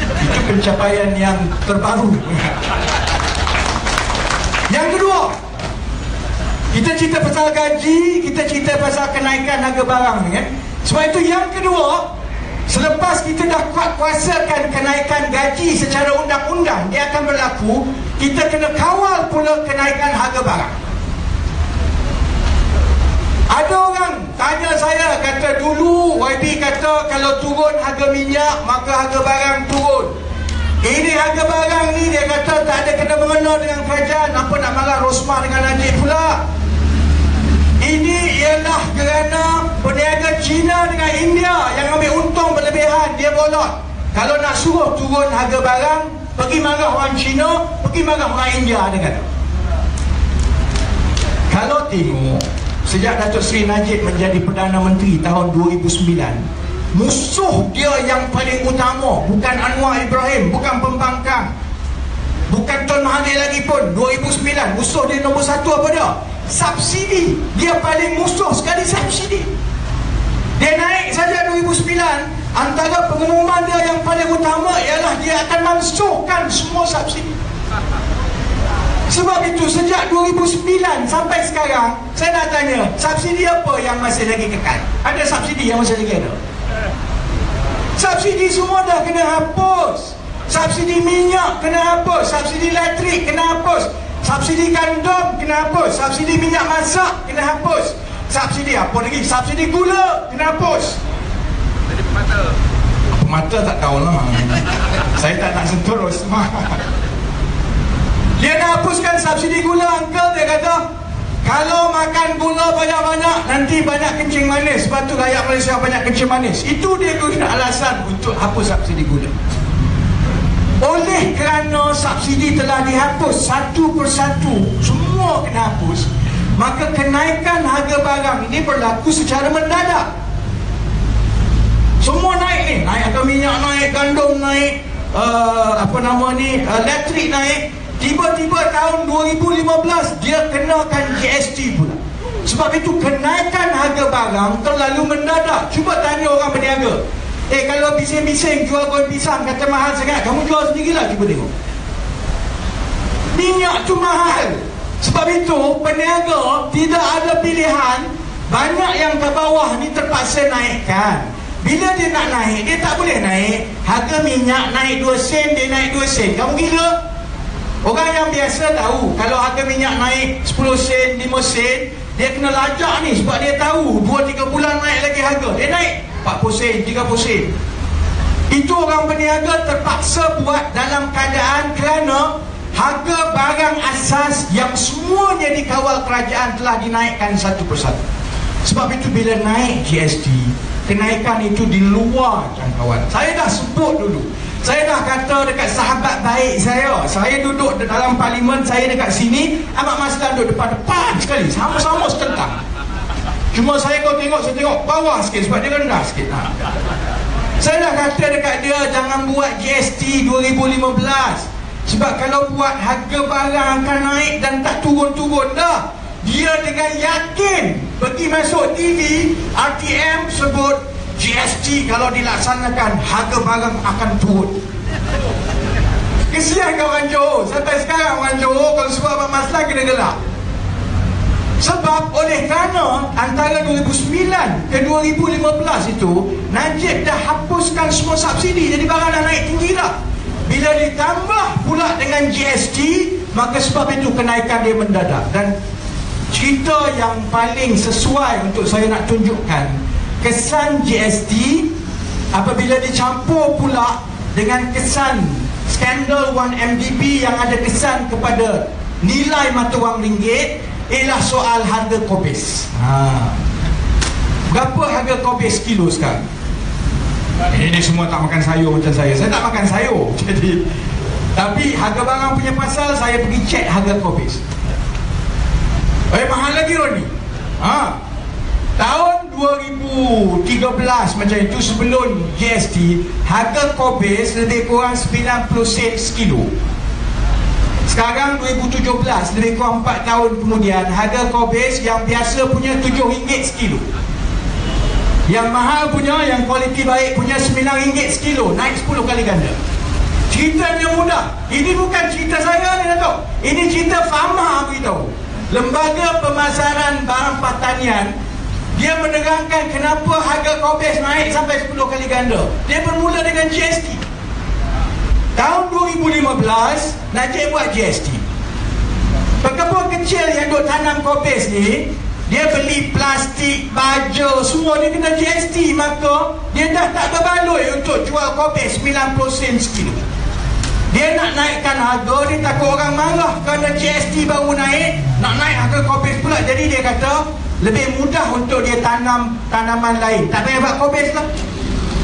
itu pencapaian yang terbaru. Yang kedua kita cerita pasal gaji kita cerita pasal kenaikan harga barang ni kan sebab itu yang kedua Selepas kita dah kuat kuasakan kenaikan gaji secara undang-undang Dia akan berlaku Kita kena kawal pula kenaikan harga barang. Ada orang tanya saya Kata dulu YB kata kalau turun harga minyak Maka harga barang turun. Ini harga barang ni dia kata tak ada kena mengena dengan kerajaan. Apa nak marah Rosmah dengan Najib pula ini ialah kerana peniaga China dengan India yang ambil untung berlebihan, dia bolot. Kalau nak suruh turun harga barang, pergi marah orang China, pergi marah orang India, dia kata. Kalau tengok, sejak Datuk Seri Najib menjadi Perdana Menteri tahun 2009, musuh dia yang paling utama bukan Anwar Ibrahim, bukan pembangkang, bukan Tun Mahathir lagi pun, 2009, musuh dia nombor satu apa dia? Subsidi. Dia paling musuh sekali subsidi. Dia naik saja 2009 antara pengumuman dia yang paling utama ialah dia akan mansuhkan semua subsidi. Sebab itu sejak 2009 sampai sekarang saya nak tanya subsidi apa yang masih lagi kekal? Ada subsidi yang masih lagi ada? Subsidi semua dah kena hapus. Subsidi minyak kena hapus. Subsidi elektrik kena hapus Subsidi gandum kena hapus. Subsidi minyak masak kena hapus. Subsidi apa lagi? Subsidi gula kena hapus. Jadi pemata. Pemata tak tahulah Saya tak nak sentuh Rosmah Dia nak hapuskan subsidi gula Uncle dia kata kalau makan gula banyak-banyak Nanti banyak kencing manis. Sebab tu rakyat Malaysia banyak kencing manis. Itu dia guna alasan untuk hapus subsidi gula oleh kerana subsidi telah dihapus satu persatu semua kena hapus maka kenaikan harga barang ini berlaku secara mendadak. Semua naik ni naik harga minyak naik gandum naik uh, apa nama ni elektrik naik. Tiba-tiba tahun 2015 dia kenakan GST pula. Sebab itu kenaikan harga barang terlalu mendadak. Cuba tanya orang berniaga Eh kalau bising-bising jual goreng pisang kata mahal sangat Kamu jual sendirilah cuba tengok. Minyak tu mahal. Sebab itu peniaga tidak ada pilihan. Banyak yang ke bawah ni terpaksa naikkan. Bila dia nak naik dia tak boleh naik. Harga minyak naik 2 sen dia naik 2 sen. Kamu gila? Orang yang biasa tahu Kalau harga minyak naik 10 sen 5 sen Dia kena lajak ni sebab dia tahu 2-3 bulan naik lagi harga. Dia naik 40 sen, 30 sen. Itu orang peniaga terpaksa buat dalam keadaan kerana Harga barang asas yang semuanya dikawal kerajaan telah dinaikkan satu persatu. Sebab itu bila naik GST Kenaikan itu di luar jangkauan. Saya dah sebut dulu. Saya dah kata dekat sahabat baik saya Saya duduk dalam parlimen Saya dekat sini Ahmad Maslan duduk depan-depan sekali. Sama-sama setentang Cuma saya kau tengok, saya tengok bawah sikit sebab dia rendah sikit. Ha. Saya dah kata dekat dia jangan buat GST 2015. Sebab kalau buat harga barang akan naik dan tak turun-turun dah. Dia dengan yakin pergi masuk TV, RTM sebut GST kalau dilaksanakan harga barang akan turun. Kesian kau orang Johor. Sampai sekarang orang Johor kalau sebab Maslan kena gelap. Sebab oleh kerana antara 2009 ke 2015 itu Najib dah hapuskan semua subsidi Jadi barang dah naik tinggi lah Bila ditambah pula dengan GST Maka sebab itu kenaikan dia mendadak. Dan cerita yang paling sesuai untuk saya nak tunjukkan Kesan GST Apabila dicampur pula dengan kesan skandal 1MDB yang ada kesan kepada nilai mata wang ringgit ialah soal harga kobis. Ha. Berapa harga kobis kilo sekarang? Ini semua tak makan sayur macam saya. Saya tak makan sayur. Jadi tapi harga barang punya pasal saya pergi cek harga kobis. Eh mahal lagi Roni. Ha. Tahun 2013 macam itu sebelum GST harga kobis lebih kurang 90 sen sekilo. Sekarang 2017 Lebih kurang 4 tahun kemudian Harga kobis yang biasa punya RM7 sekilo. Yang mahal punya Yang kualiti baik punya RM9 sekilo Naik 10 kali ganda. Ceritanya mudah. Ini bukan cerita saya ni Dato' Ini cerita Fama beritahu. Lembaga Pemasaran Barang Pertanian Dia menerangkan kenapa harga kobis naik sampai 10 kali ganda. Dia bermula dengan GST Tahun 2015 Najib buat GST Pekebun kecil yang duk tanam kopis ni Dia beli plastik, baju Semua dia kena GST Maka dia dah tak berbaloi untuk jual kopis 90 sen sekilo. Dia nak naikkan harga Dia takut orang marah Kerana GST baru naik Nak naik harga kopis pula. Jadi dia kata Lebih mudah untuk dia tanam tanaman lain. Tak payah buat kopis lah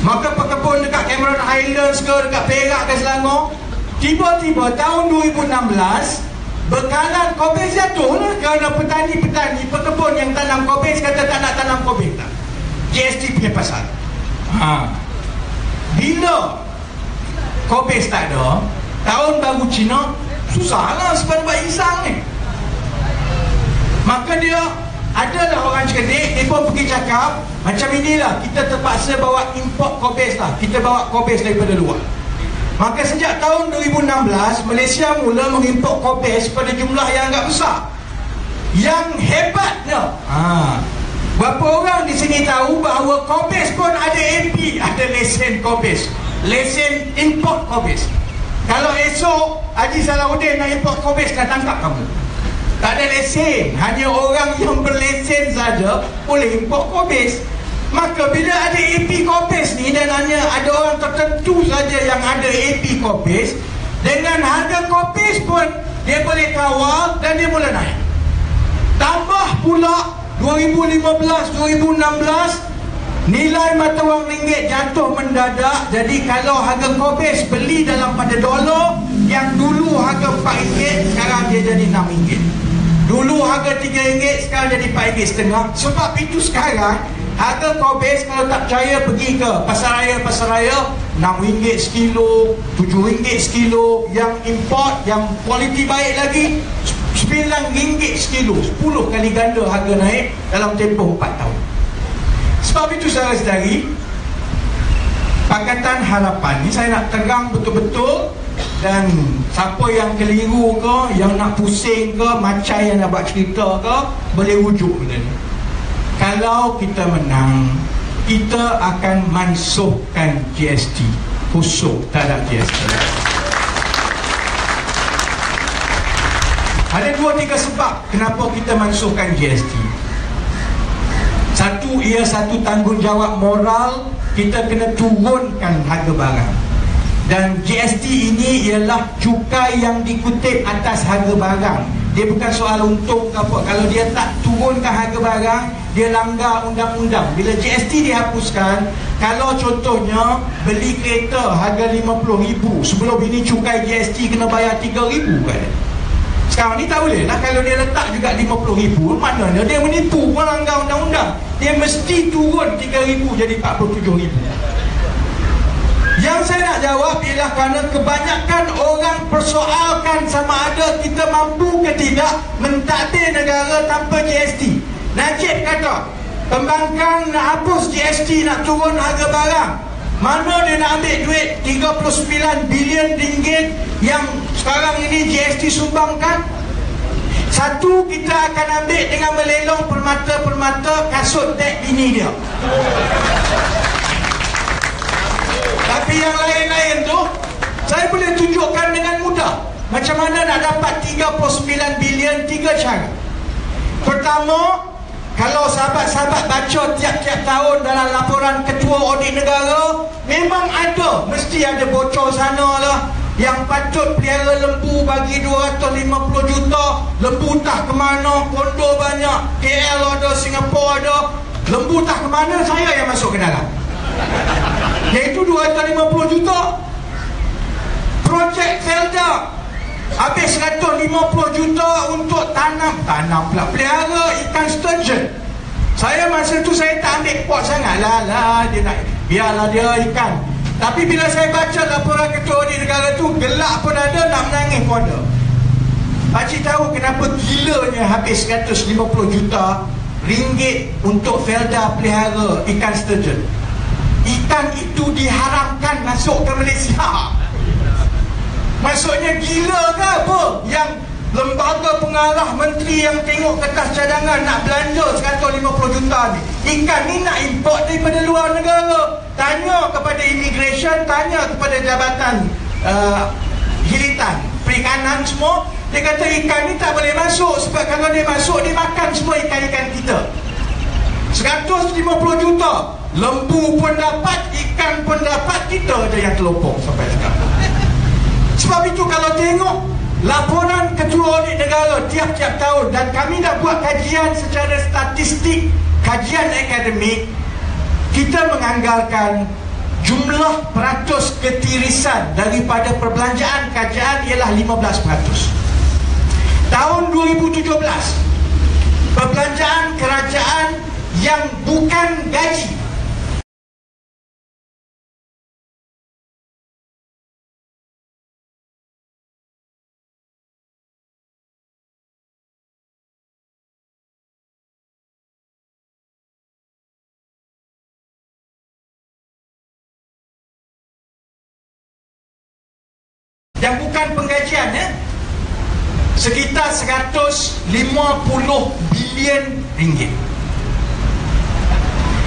Maka pekebun dekat Cameron Highlands ke dekat Perak ke Selangor Tiba-tiba tahun 2016 Bekalan kobis jatuh lah Kerana petani-petani pekebun yang tanam kobis Kata tak nak tanam kobis tak GST punya pasal. Ha. Bila Kobis tak ada Tahun baru Cina Susah lah sebab buat isang ni. Maka dia adalah orang cerdik Dia pun pergi cakap Macam inilah Kita terpaksa bawa import kobes lah. Kita bawa kobes daripada luar. Maka sejak tahun 2016 Malaysia mula mengimport kobes Pada jumlah yang agak besar. Yang hebatnya ha, Berapa orang di sini tahu Bahawa kobes pun ada AP Ada lesen kobes Lesen import kobes Kalau esok Haji Salahuddin nak import kobes Dah tangkap kamu tak ada lesen. Hanya orang yang berlesen saja Boleh import kobis Maka bila ada AP kobis ni Dan hanya ada orang tertentu saja Yang ada AP kobis Dengan harga kobis pun Dia boleh kawal dan dia boleh naik. Tambah pula 2015-2016 Nilai mata wang ringgit jatuh mendadak. Jadi kalau harga kobis beli dalam pada dolar Yang dulu harga RM4 Sekarang dia jadi RM6 Dulu harga RM3 sekarang jadi RM4.5 Sebab itu sekarang Harga kobes kalau tak percaya pergi ke Pasar raya-pasar raya RM6 sekilo RM7 sekilo. Yang import yang kualiti baik lagi RM9 sekilo. 10 kali ganda harga naik Dalam tempoh 4 tahun. Sebab itu saudara-saudari Pakatan Harapan ni saya nak terang betul-betul dan siapa yang keliru ke yang nak pusing ke macam yang nak buat cerita ke boleh wujud benda ni. Kalau kita menang kita akan mansuhkan GST khusus tak ada GST ada dua tiga sebab kenapa kita mansuhkan GST satu ia satu tanggungjawab moral. Kita kena turunkan harga barang dan GST ini ialah cukai yang dikutip atas harga barang. Dia bukan soal untung ke apa. Kalau dia tak turunkan harga barang dia langgar undang-undang. Bila GST dihapuskan kalau contohnya beli kereta harga RM50,000 sebelum ini cukai GST kena bayar RM3,000 kan? Sekarang ni tak boleh lah. Kalau dia letak juga RM50,000 maknanya dia menipu. Melanggar undang-undang. Dia mesti turun RM3,000 jadi RM47,000 yang saya nak jawab ialah kerana kebanyakan orang persoalkan sama ada kita mampu ke tidak mentadbir negara tanpa GST. Najib kata, pembangkang nak hapus GST nak turun harga barang. Mana dia nak ambil duit 39 bilion ringgit yang sekarang ini GST sumbangkan? Satu kita akan ambil dengan melelong permata-permata kasut dek bini dia. Tapi yang lain-lain tu saya boleh tunjukkan dengan mudah macam mana nak dapat 39 bilion tiga cara. Pertama, kalau sahabat-sahabat baca tiap-tiap tahun dalam laporan ketua audit negara memang ada, mesti ada bocor sana lah. Yang patut pelihara lembu bagi 250 juta lembu tak ke mana kondo banyak KL ada Singapura ada. Lembu tak ke mana saya yang masuk ke dalam iaitu 250 juta projek Zelda. Habis 150 juta untuk tanam. Tanam pula pelihara ikan sturgeon. Saya masa tu saya tak ambil pot sangat. Lah lah dia nak biarlah dia ikan. Tapi bila saya baca laporan ketua di negara tu Gelak pun ada, nak menangis pun ada. Pakcik tahu kenapa gilanya habis 150 juta ringgit untuk Felda pelihara ikan sturgeon Ikan itu diharamkan masuk ke Malaysia. Maksudnya gila ke apa? Yang lembaga pengarah menteri yang tengok kertas cadangan nak belanja 150 juta ni ikan ni nak import daripada luar negara. Tanya kepada immigration tanya kepada jabatan uh, hilitan perikanan semua dia kata ikan ni tak boleh masuk sebab kalau dia masuk dia makan semua ikan-ikan kita. 150 juta lembu pun dapat ikan pun dapat kita ada yang terlopong sampai sekarang. Sebab itu kalau tengok laporan ketua audit negara tiap-tiap tahun dan kami dah buat kajian secara statistik kajian akademik kita menganggarkan jumlah peratus ketirisan daripada perbelanjaan kajian ialah 15 peratus. Tahun 2017 perbelanjaan kerajaan yang bukan gaji yang bukan penggajian ya sekitar 150 bilion ringgit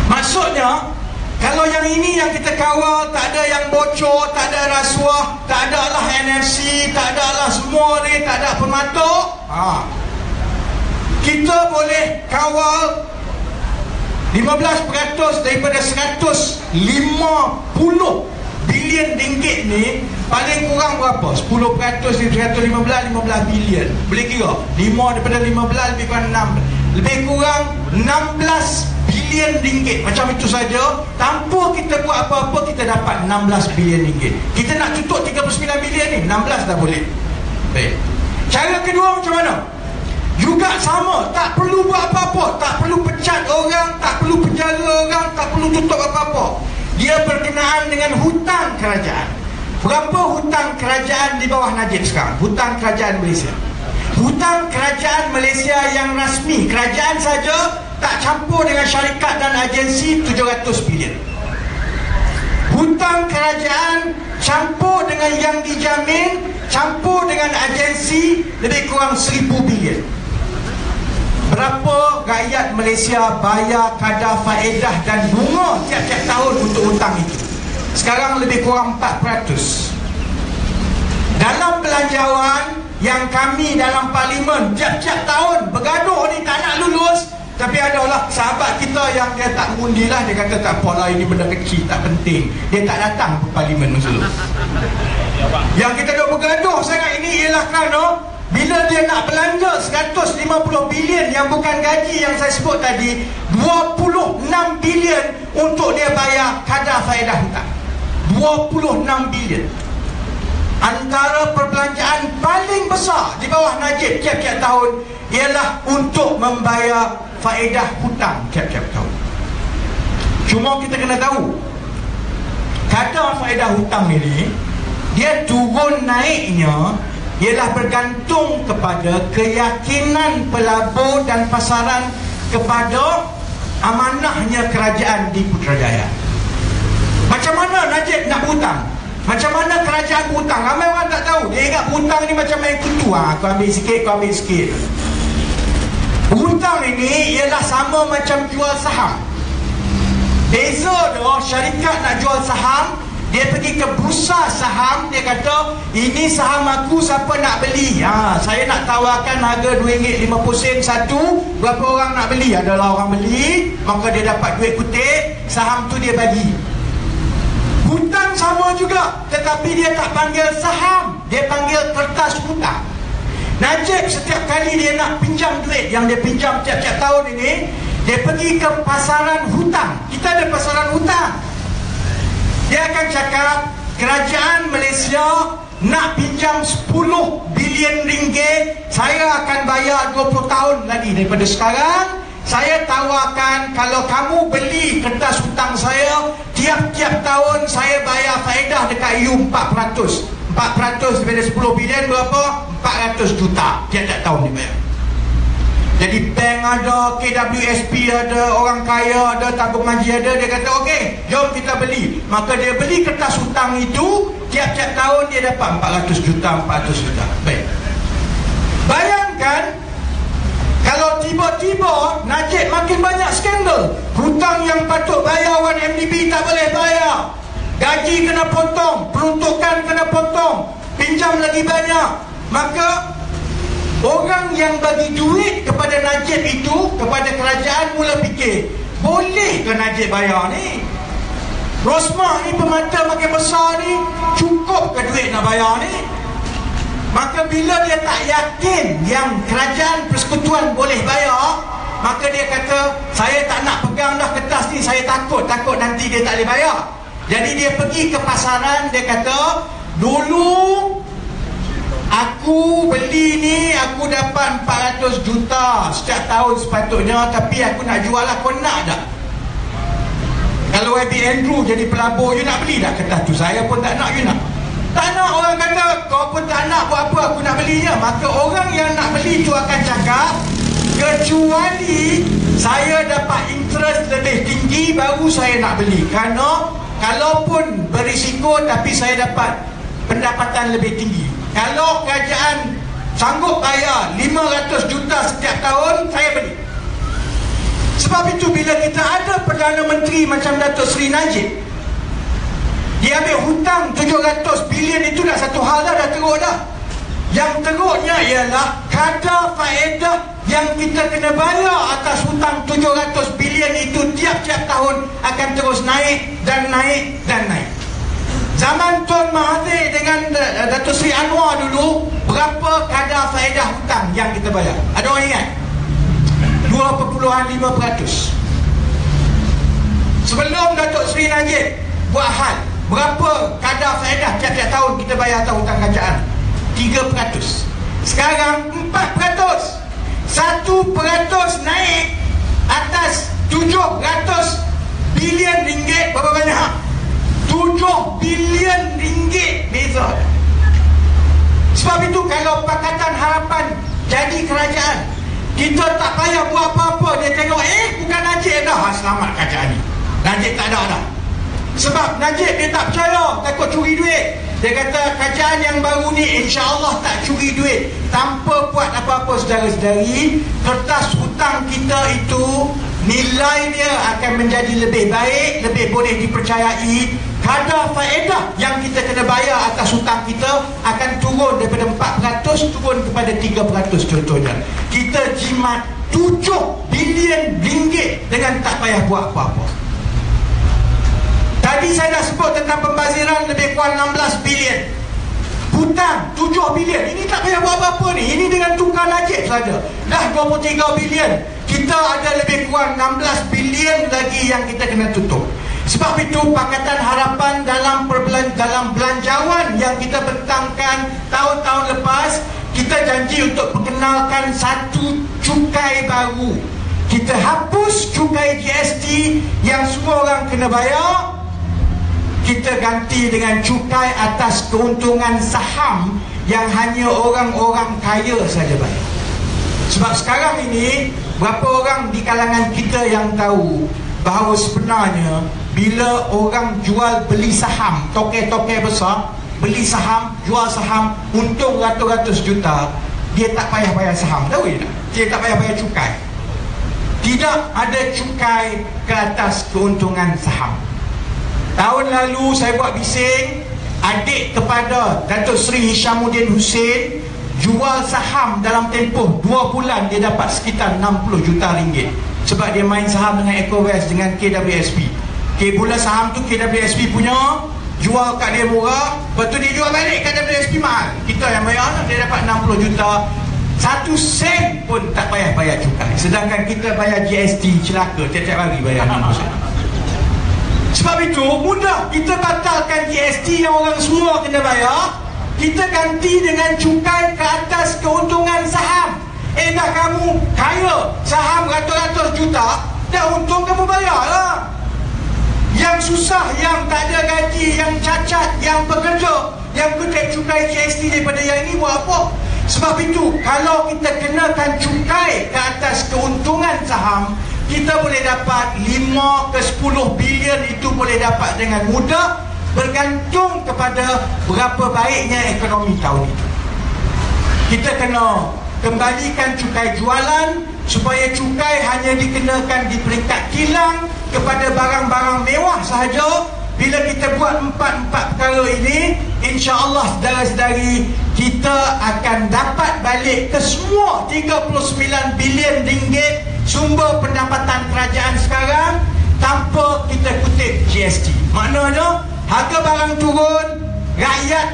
maksudnya kalau yang ini yang kita kawal tak ada yang bocor tak ada rasuah tak ada lah NFC tak ada lah semua ni tak ada pematok ha. kita boleh kawal 15% daripada 150 bilion ringgit ni paling kurang berapa? 10% dari 115 15 bilion. Boleh kira? 5 daripada 15 lebih kurang 6. Lebih kurang 16 bilion ringgit. Macam itu saja, tanpa kita buat apa-apa kita dapat 16 bilion ringgit. Kita nak tutup 39 bilion ni, 16 dah boleh. Baik. Cara kedua macam mana? Juga sama, tak perlu buat apa-apa, tak perlu pecat orang, tak perlu penjara orang, tak perlu tutup apa-apa dia berkenaan dengan hutang kerajaan. Berapa hutang kerajaan di bawah Najib sekarang? Hutang kerajaan Malaysia. Hutang kerajaan Malaysia yang rasmi. Kerajaan saja tak campur dengan syarikat dan agensi 700 bilion. Hutang kerajaan campur dengan yang dijamin campur dengan agensi lebih kurang 1000 bilion Berapa rakyat Malaysia bayar kadar faedah dan bunga tiap-tiap tahun untuk hutang itu? Sekarang lebih kurang 4%. Dalam belanjawan yang kami dalam parlimen tiap-tiap tahun bergaduh ni tak nak lulus tapi adalah sahabat kita yang dia tak mengundi lah Dia kata tak apalah ini benda kecil tak penting Dia tak datang ke parlimen masa Yang kita dah bergaduh sangat ini ialah kerana bila dia nak belanja 150 bilion yang bukan gaji yang saya sebut tadi 26 bilion untuk dia bayar kadar faedah hutang. 26 bilion. Antara perbelanjaan paling besar di bawah Najib tiap-tiap tahun ialah untuk membayar faedah hutang tiap-tiap tahun. Cuma kita kena tahu kadar faedah hutang ini dia turun naiknya ialah bergantung kepada keyakinan pelabur dan pasaran kepada amanahnya kerajaan di Putrajaya. Macam mana Najib nak hutang? Macam mana kerajaan hutang? Ramai orang tak tahu. Dia ingat hutang ni macam main kutu. Ha, aku ambil sikit, aku ambil sikit. hutang ini ialah sama macam jual saham beza doh syarikat nak jual saham dia pergi ke bursa saham Dia kata Ini saham aku siapa nak beli? Ha, Saya nak tawarkan harga RM2.50 satu. Berapa orang nak beli? Adalah orang beli Maka dia dapat duit kutip Saham tu dia bagi. Hutang sama juga Tetapi dia tak panggil saham. Dia panggil kertas hutang. Najib setiap kali dia nak pinjam duit Yang dia pinjam tiap-tiap tahun ini Dia pergi ke pasaran hutang. Kita ada pasaran hutang dia akan cakap kerajaan Malaysia nak pinjam 10 bilion ringgit. Saya akan bayar 20 tahun lagi daripada sekarang. Saya tawarkan kalau kamu beli kertas hutang saya tiap-tiap tahun saya bayar faedah dekat you 4% 4% daripada 10 bilion berapa? 400 juta. Tiap-tiap tahun dibayar jadi bank ada, KWSP ada, orang kaya ada, tabung haji ada, dia kata okey, jom kita beli. Maka dia beli kertas hutang itu, tiap-tiap tahun dia dapat 400 juta, 400 juta. Baik. Bayangkan, kalau tiba-tiba Najib makin banyak skandal. Hutang yang patut bayar 1MDB tak boleh bayar. Gaji kena potong, peruntukan kena potong, pinjam lagi banyak. Maka Orang yang bagi duit kepada Najib itu Kepada kerajaan mula fikir Boleh ke Najib bayar ni? Rosmah ni pemata makin besar ni Cukup ke duit nak bayar ni? Maka bila dia tak yakin Yang kerajaan persekutuan boleh bayar Maka dia kata Saya tak nak pegang dah kertas ni Saya takut Takut nanti dia tak boleh bayar Jadi dia pergi ke pasaran Dia kata Dulu Aku beli ni aku dapat 400 juta setiap tahun sepatutnya tapi aku nak jual lah kau nak tak? Kalau YB Andrew jadi pelabur you nak beli tak kertas tu? Saya pun tak nak you nak. Tak nak orang kata kau pun tak nak buat apa aku nak belinya. Maka orang yang nak beli tu akan cakap kecuali saya dapat interest lebih tinggi baru saya nak beli. Kerana kalaupun berisiko tapi saya dapat pendapatan lebih tinggi. Kalau kerajaan sanggup bayar 500 juta setiap tahun, saya beli. Sebab itu bila kita ada Perdana Menteri macam Datuk Seri Najib, dia ambil hutang 700 bilion itu dah satu hal dah, dah teruk dah. Yang teruknya ialah kadar faedah yang kita kena bayar atas hutang 700 bilion itu tiap-tiap tahun akan terus naik dan naik dan naik. Zaman Tuan Mahathir dengan uh, Datuk Seri Anwar dulu Berapa kadar faedah hutang yang kita bayar? Ada orang ingat? 2.5% Sebelum Datuk Seri Najib buat hal Berapa kadar faedah tiap-tiap tahun kita bayar atas hutang kerajaan? 3% Sekarang 4% 1% naik atas 700 bilion ringgit berapa banyak? 7 bilion ringgit beza sebab itu kalau Pakatan Harapan jadi kerajaan kita tak payah buat apa-apa. Dia tengok eh bukan Najib dah. Ha, selamat kerajaan ni. Najib tak ada dah. Sebab Najib dia tak percaya takut curi duit. Dia kata kerajaan yang baru ni insya-Allah tak curi duit. Tanpa buat apa-apa saudara-saudari kertas hutang kita itu nilai dia akan menjadi lebih baik lebih boleh dipercayai kadar faedah yang kita kena bayar atas hutang kita akan turun daripada 4% turun kepada 3% contohnya. Kita jimat 7 bilion ringgit dengan tak payah buat apa-apa. Tadi saya dah sebut tentang pembaziran lebih kurang 16 bilion. Hutang 7 bilion. Ini tak payah buat apa-apa ni. Ini dengan tukar najib saja. Dah 23 bilion. Kita ada lebih kurang 16 bilion lagi yang kita kena tutup sebab itu Pakatan Harapan dalam perbelan dalam belanjawan yang kita bentangkan tahun-tahun lepas kita janji untuk perkenalkan satu cukai baru. Kita hapus cukai GST yang semua orang kena bayar. Kita ganti dengan cukai atas keuntungan saham yang hanya orang-orang kaya saja bayar. Sebab sekarang ini berapa orang di kalangan kita yang tahu bahawa sebenarnya bila orang jual beli saham toke-toke besar beli saham jual saham untung ratus-ratus juta dia tak payah bayar saham tahu tak dia tak payah bayar cukai tidak ada cukai ke atas keuntungan saham. Tahun lalu saya buat bising adik kepada Datuk Seri Hishamuddin Hussein jual saham dalam tempoh 2 bulan dia dapat sekitar 60 juta ringgit sebab dia main saham dengan EcoWest dengan KWSP. Kebula saham tu KWSP punya jual kat dia murah, lepas tu dia jual balik kat KWSP mahal. Kita yang bayar lah, dia dapat 60 juta. Satu sen pun tak payah bayar cukai. Sedangkan kita bayar GST celaka. Tiap-tiap hari bayar 60 sen. Sebab itu mudah kita batalkan GST yang orang semua kena bayar. Kita ganti dengan cukai ke atas keuntungan saham. Eh dah kamu kaya saham ratus-ratus juta dah untung kamu bayar lah yang susah, yang tak ada gaji, yang cacat, yang bekerja yang kutip cukai GST daripada yang ini buat apa? Sebab itu kalau kita kenakan cukai ke atas keuntungan saham kita boleh dapat 5 ke 10 bilion itu boleh dapat dengan mudah bergantung kepada berapa baiknya ekonomi tahun itu. Kita kena kembalikan cukai jualan supaya cukai hanya dikenakan di peringkat kilang kepada barang-barang mewah sahaja. Bila kita buat empat-empat perkara ini InsyaAllah saudara-saudari Kita akan dapat balik ke semua 39 bilion ringgit Sumber pendapatan kerajaan sekarang Tanpa kita kutip GST Maknanya Harga barang turun Rakyat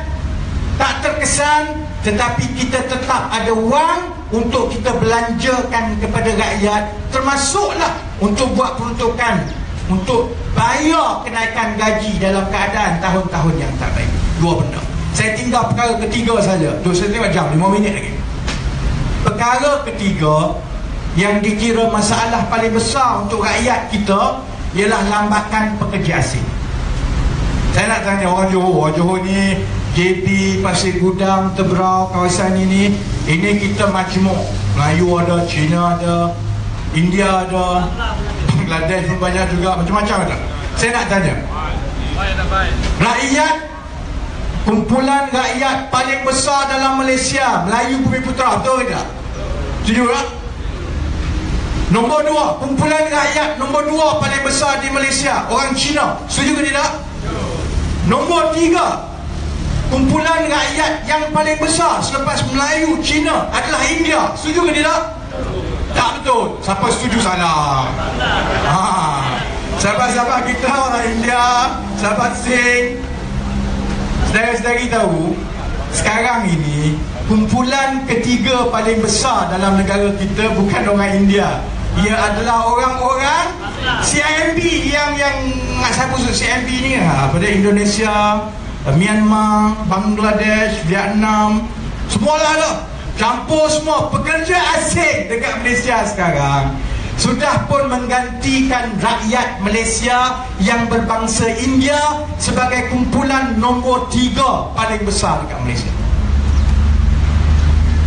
tak terkesan Tetapi kita tetap ada wang Untuk kita belanjakan kepada rakyat Termasuklah Untuk buat peruntukan untuk bayar kenaikan gaji dalam keadaan tahun-tahun yang tak baik. Dua benda. Saya tinggal perkara ketiga saja. Dua tengok jam, lima minit lagi. Perkara ketiga yang dikira masalah paling besar untuk rakyat kita ialah lambakan pekerja asing. Saya nak tanya orang Johor, Johor ni JP, Pasir Gudang, Tebrau, kawasan ini Ini kita majmuk Melayu ada, Cina ada India ada Bangladesh pun banyak juga macam-macam ada. Saya nak tanya. Rakyat kumpulan rakyat paling besar dalam Malaysia, Melayu Bumi Putra, betul tak? Setuju tak? Nombor dua, kumpulan rakyat nombor dua paling besar di Malaysia, orang Cina. Setuju ke tidak? Nombor tiga, kumpulan rakyat yang paling besar selepas Melayu, Cina adalah India. Setuju ke tidak? Tak betul. Siapa setuju salah? Ha. Sahabat-sahabat kita orang India, sahabat Sing. Sedari-sedari tahu, sekarang ini kumpulan ketiga paling besar dalam negara kita bukan orang India. Ia adalah orang-orang CIMB yang yang nak saya CIMB ni ha, pada Indonesia, Myanmar, Bangladesh, Vietnam, semualah lah campur semua pekerja asing dekat Malaysia sekarang sudah pun menggantikan rakyat Malaysia yang berbangsa India sebagai kumpulan nombor tiga paling besar dekat Malaysia.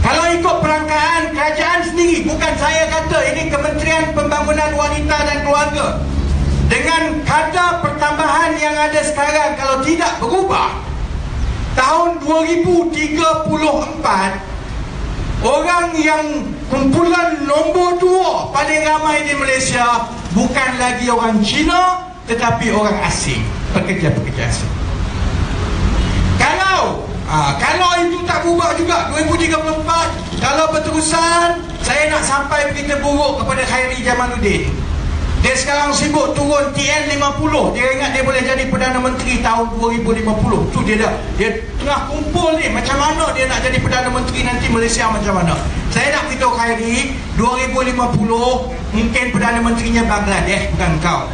Kalau ikut perangkaan kerajaan sendiri, bukan saya kata, ini Kementerian Pembangunan Wanita dan Keluarga. Dengan kadar pertambahan yang ada sekarang, kalau tidak berubah, tahun 2034, Orang yang kumpulan nombor dua paling ramai di Malaysia bukan lagi orang Cina tetapi orang asing, pekerja-pekerja asing. Kalau ha, kalau itu tak berubah juga 2034, kalau berterusan saya nak sampai berita buruk kepada Khairi Jamaluddin. Dia sekarang sibuk turun TN50 Dia ingat dia boleh jadi Perdana Menteri tahun 2050 Tu dia dah. Dia tengah kumpul ni. Macam mana dia nak jadi Perdana Menteri nanti Malaysia macam mana? Saya nak beritahu Khairi 2050 Mungkin Perdana Menterinya Bangladesh Bukan kau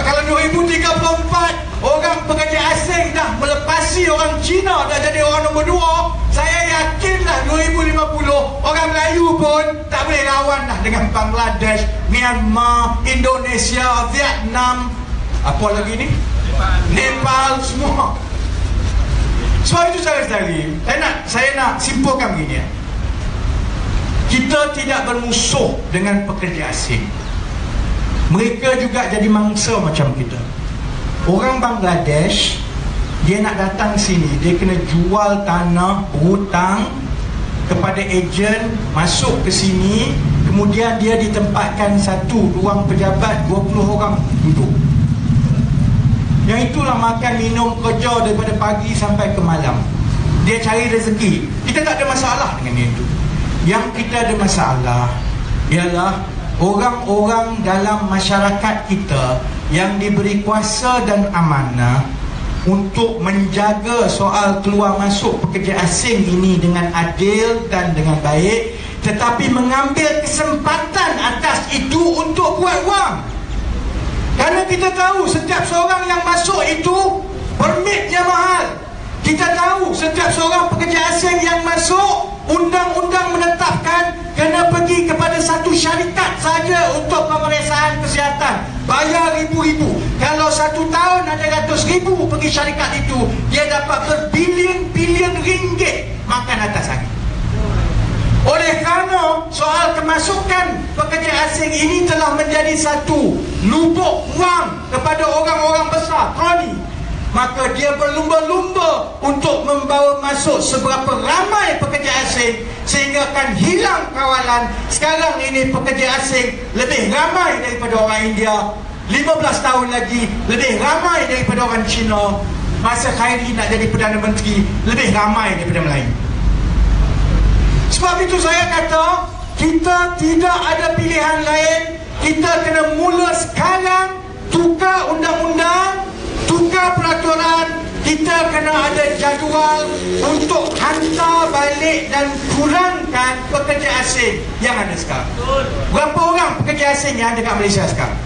Kalau 2034 Orang pekerja asing dah melepasi orang Cina dah jadi orang nombor dua Saya yakinlah 2050 Orang Melayu pun tak boleh lawan dah dengan Bangladesh Myanmar, Indonesia, Vietnam Apa lagi ni? Nepal, semua Sebab itu saya sekali Saya nak, saya nak simpulkan begini ya. Kita tidak bermusuh dengan pekerja asing Mereka juga jadi mangsa macam kita. Orang Bangladesh Dia nak datang sini Dia kena jual tanah Berhutang Kepada ejen Masuk ke sini kemudian dia ditempatkan satu ruang pejabat 20 orang duduk. Yang itulah makan minum kerja daripada pagi sampai ke malam. Dia cari rezeki. Kita tak ada masalah dengan itu yang kita ada masalah ialah orang-orang dalam masyarakat kita yang diberi kuasa dan amanah untuk menjaga soal keluar masuk pekerja asing ini dengan adil dan dengan baik tetapi mengambil kesempatan atas itu untuk buat wang. Kerana kita tahu setiap seorang yang masuk itu permitnya mahal. Kita tahu setiap seorang pekerja asing yang masuk undang-undang menetapkan kena pergi kepada satu syarikat saja untuk pemeriksaan kesihatan. Bayar ribu-ribu. Kalau satu tahun ada ratus ribu pergi syarikat itu dia dapat berbilion-bilion ringgit makan atas hari oleh kerana soal kemasukan pekerja asing ini telah menjadi satu lubuk wang kepada orang-orang besar kroni maka dia berlumba-lumba untuk membawa masuk seberapa ramai pekerja asing sehingga akan hilang kawalan. Sekarang ini pekerja asing lebih ramai daripada orang India. 15 tahun lagi lebih ramai daripada orang Cina masa Khairi nak jadi Perdana Menteri lebih ramai daripada Melayu sebab itu saya kata kita tidak ada pilihan lain. Kita kena mula sekarang tukar undang-undang tukar peraturan kita kena ada jadual untuk hantar balik dan kurangkan pekerja asing yang ada sekarang. Berapa orang pekerja asing yang ada kat Malaysia sekarang?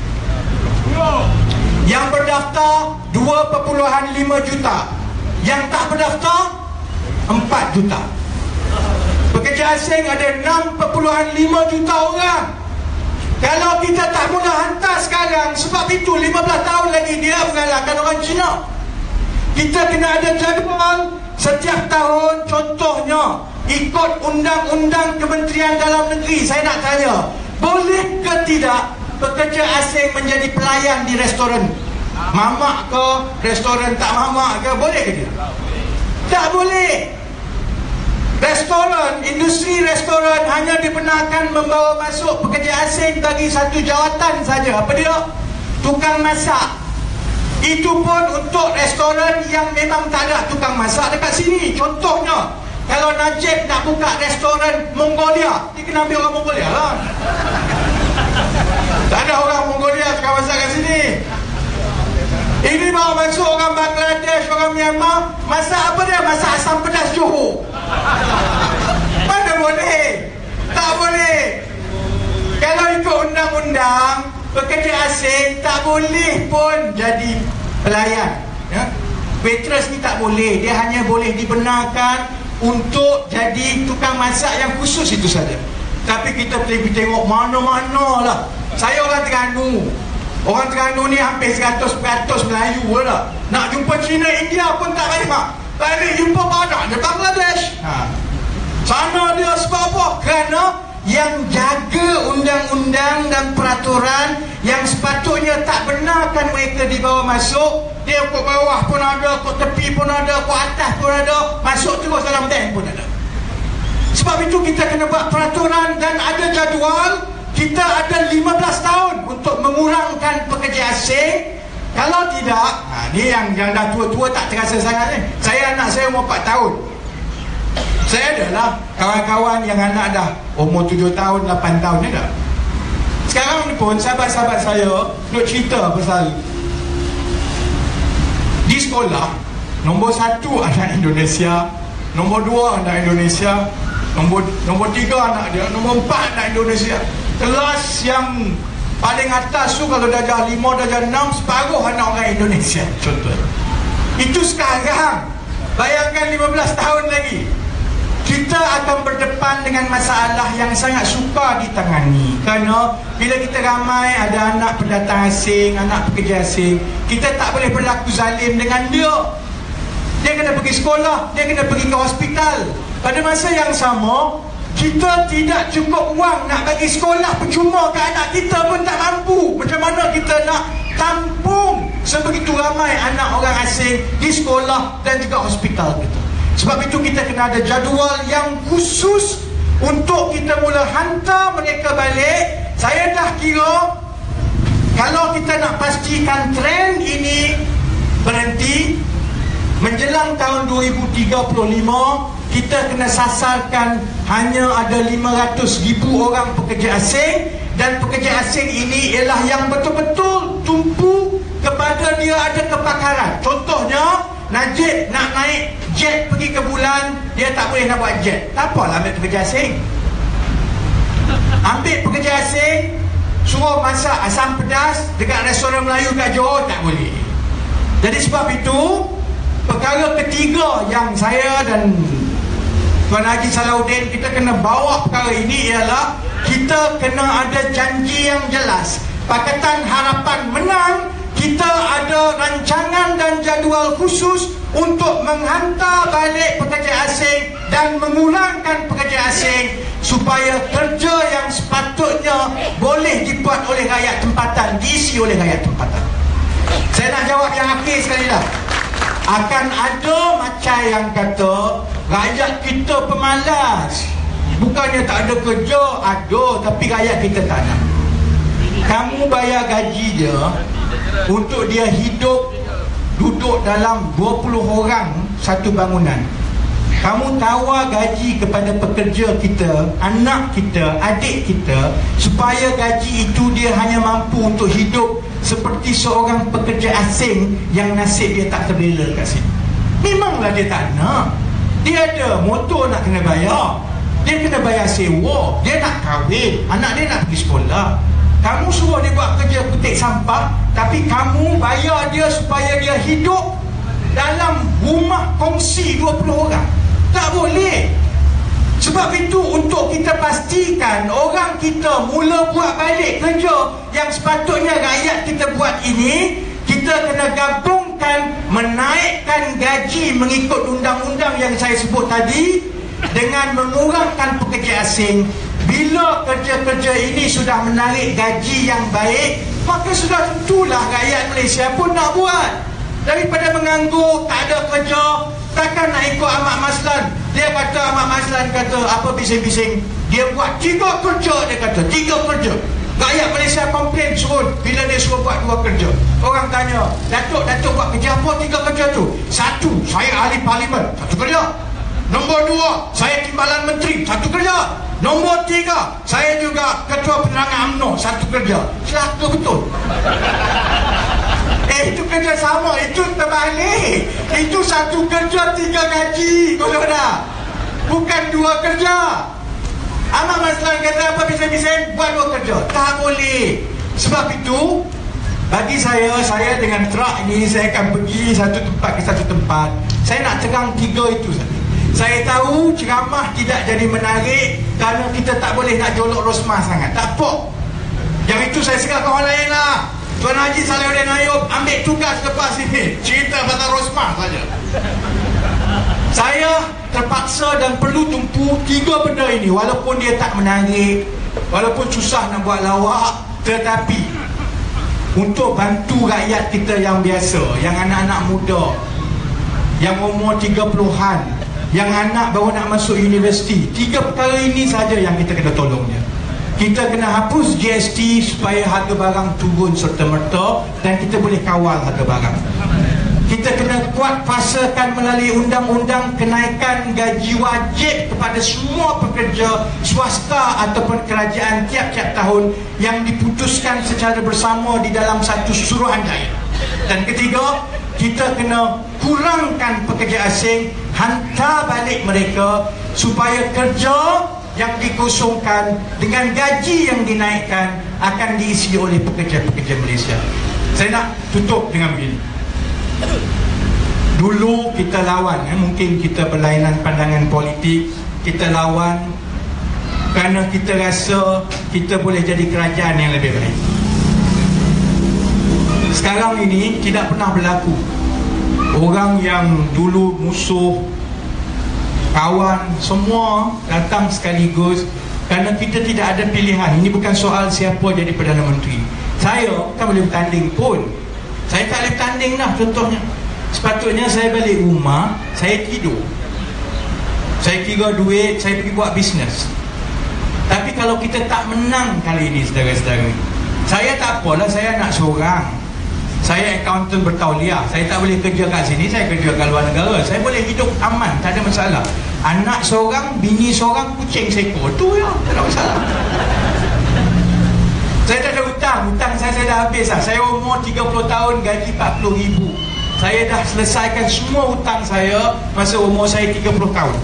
Yang berdaftar 2.5 juta. Yang tak berdaftar 4 juta. Pekerja asing ada 6.5 juta orang kalau kita tak mula hantar sekarang Sebab itu 15 tahun lagi dia mengalahkan orang Cina. Kita kena ada jadual Setiap tahun contohnya Ikut undang-undang Kementerian Dalam Negeri. Saya nak tanya Boleh ke tidak Pekerja asing menjadi pelayan di restoran? Mamak ke Restoran tak mamak ke Boleh ke tidak? Tak boleh Restoran, industri restoran hanya dibenarkan membawa masuk pekerja asing bagi satu jawatan saja. Apa dia? Tukang masak. Itu pun untuk restoran yang memang tak ada tukang masak dekat sini. Contohnya, kalau Najib nak buka restoran Mongolia, dia kena ambil orang Mongolia lah. Tak ada orang Mongolia tukang masak kat sini. Ini bawa masuk orang Bangladesh, orang Myanmar Masak apa dia? Masak asam pedas Johor Mana boleh? Tak boleh Kalau ikut undang-undang Pekerja asing tak boleh pun jadi pelayan ya? Waitress ni tak boleh Dia hanya boleh dibenarkan Untuk jadi tukang masak yang khusus itu saja Tapi kita pergi tengok mana-mana lah Saya orang Terengganu Orang Terengganu ni hampir 100% Melayu lah. Nak jumpa Cina, India pun tak banyak. Tak ada jumpa banyak di Bangladesh. Ha. Sana dia sebab apa? Kerana yang jaga undang-undang dan peraturan yang sepatutnya tak benarkan mereka dibawa masuk dia ke bawah pun ada, ke tepi pun ada, ke atas pun ada masuk terus dalam tank pun ada sebab itu kita kena buat peraturan dan ada jadual kita ada 15 tahun untuk mengurangkan pekerja asing. Kalau tidak ha, ni yang yang dah tua-tua tak terasa sangat ni. Saya anak saya umur 4 tahun. Saya adalah kawan-kawan yang anak dah umur 7 tahun 8 tahun ni dah. Sekarang ni pun sahabat-sahabat saya nak cerita pasal di sekolah nombor satu anak Indonesia nombor dua anak Indonesia nombor nombor tiga anak dia nombor empat anak Indonesia kelas yang paling atas tu kalau darjah 5 darjah 6 separuh anak orang Indonesia. Contoh. Itu sekarang. Bayangkan 15 tahun lagi. Kita akan berdepan dengan masalah yang sangat suka ditangani kerana bila kita ramai ada anak pendatang asing anak pekerja asing kita tak boleh berlaku zalim dengan dia. Dia kena pergi sekolah dia kena pergi ke hospital. Pada masa yang sama kita tidak cukup wang nak bagi sekolah percuma ke anak kita pun tak mampu. Macam mana kita nak tampung sebegitu ramai anak orang asing di sekolah dan juga hospital kita? Sebab itu kita kena ada jadual yang khusus untuk kita mula hantar mereka balik. Saya dah kira kalau kita nak pastikan trend ini berhenti menjelang tahun 2035 kita kena sasarkan hanya ada 500 ribu orang pekerja asing dan pekerja asing ini ialah yang betul-betul tumpu kepada dia ada kepakaran. Contohnya Najib nak naik jet pergi ke bulan dia tak boleh nak buat jet. Tak apalah ambil pekerja asing. Ambil pekerja asing suruh masak asam pedas dekat restoran Melayu kat Johor tak boleh. Jadi sebab itu perkara ketiga yang saya dan Tuan Haji Salahuddin kita kena bawa perkara ini ialah kita kena ada janji yang jelas. Pakatan Harapan menang kita ada rancangan dan jadual khusus untuk menghantar balik pekerja asing dan mengulangkan pekerja asing supaya kerja yang sepatutnya boleh dibuat oleh rakyat tempatan diisi oleh rakyat tempatan. Saya nak jawab yang akhir sekali lah. Akan ada macam yang kata rakyat kita pemalas. Bukannya tak ada kerja ada tapi rakyat kita tak nak. Kamu bayar gaji dia untuk dia hidup duduk dalam 20 orang satu bangunan. Kamu tawar gaji kepada pekerja kita anak kita, adik kita supaya gaji itu dia hanya mampu untuk hidup seperti seorang pekerja asing yang nasib dia tak terbela kat sini. Memanglah dia tak nak dia ada motor nak kena bayar. Dia kena bayar sewa. Dia nak kahwin. Anak dia nak pergi sekolah. Kamu suruh dia buat kerja petik sampah tapi kamu bayar dia supaya dia hidup dalam rumah kongsi 20 orang. Tak boleh. Sebab itu untuk kita pastikan orang kita mula buat balik kerja yang sepatutnya rakyat kita buat ini kita kena gabungkan menaikkan gaji mengikut undang-undang yang saya sebut tadi dengan mengurangkan pekerja asing. Bila kerja-kerja ini sudah menarik gaji yang baik maka sudah tentulah rakyat Malaysia pun nak buat. Daripada menganggur tak ada kerja takkan nak ikut Ahmad Maslan dia kata Ahmad Maslan kata apa bising-bising? Dia buat tiga kerja dia kata tiga kerja rakyat Malaysia komplain suruh bila dia suruh buat dua kerja. Orang tanya Datuk Datuk buat kerja apa tiga kerja tu? Satu saya ahli parlimen satu kerja. Nombor dua saya timbalan menteri satu kerja. Nombor tiga saya juga ketua penerangan UMNO satu kerja. Celaka betul. Eh itu kerja sama Itu terbalik. Itu satu kerja tiga gaji Kau dah Bukan dua kerja Amat Maslan kata apa bising-bising? Buat dua kerja. Tak boleh. Sebab itu Bagi saya Saya dengan truk ini Saya akan pergi satu tempat ke satu tempat. Saya nak terang tiga itu saja. Saya tahu ceramah tidak jadi menarik Kerana kita tak boleh nak jolok Rosmah sangat. Tak apa Yang itu saya serahkan orang lain lah. Tuan Haji Salahuddin Ayub ambil tugas lepas ini. Cerita pasal Rosmah saja saya terpaksa dan perlu tumpu tiga benda ini. Walaupun dia tak menarik walaupun susah nak buat lawak tetapi untuk bantu rakyat kita yang biasa yang anak-anak muda yang umur 30-an yang anak baru nak masuk universiti tiga perkara ini saja yang kita kena tolong dia. Kita kena hapus GST supaya harga barang turun serta-merta dan kita boleh kawal harga barang kita kena kuat pasakan melalui undang-undang kenaikan gaji wajib kepada semua pekerja swasta ataupun kerajaan tiap-tiap tahun yang diputuskan secara bersama di dalam satu suruhanjaya dan ketiga kita kena kurangkan pekerja asing hantar balik mereka supaya kerja yang dikosongkan dengan gaji yang dinaikkan akan diisi oleh pekerja-pekerja Malaysia. Saya nak tutup dengan begini. Dulu kita lawan, eh, mungkin kita berlainan pandangan politik, kita lawan kerana kita rasa kita boleh jadi kerajaan yang lebih baik. Sekarang ini tidak pernah berlaku. Orang yang dulu musuh kawan semua datang sekaligus kerana kita tidak ada pilihan ini bukan soal siapa jadi Perdana Menteri saya kan boleh bertanding pun saya tak boleh bertanding lah contohnya. Sepatutnya saya balik rumah saya tidur. Saya kira duit saya pergi buat bisnes. Tapi kalau kita tak menang kali ini saudara-saudara Saya tak apalah saya nak seorang. Saya accountant bertauliah. Saya tak boleh kerja kat sini Saya kerja kat luar negara. Saya boleh hidup aman Tak ada masalah. Anak seorang Bini seorang Kucing seekor Tu ya Tak ada masalah saya tak ada hutang. Hutang saya, saya dah habis lah. Saya umur 30 tahun Gaji 40 ribu. Saya dah selesaikan semua hutang saya Masa umur saya 30 tahun.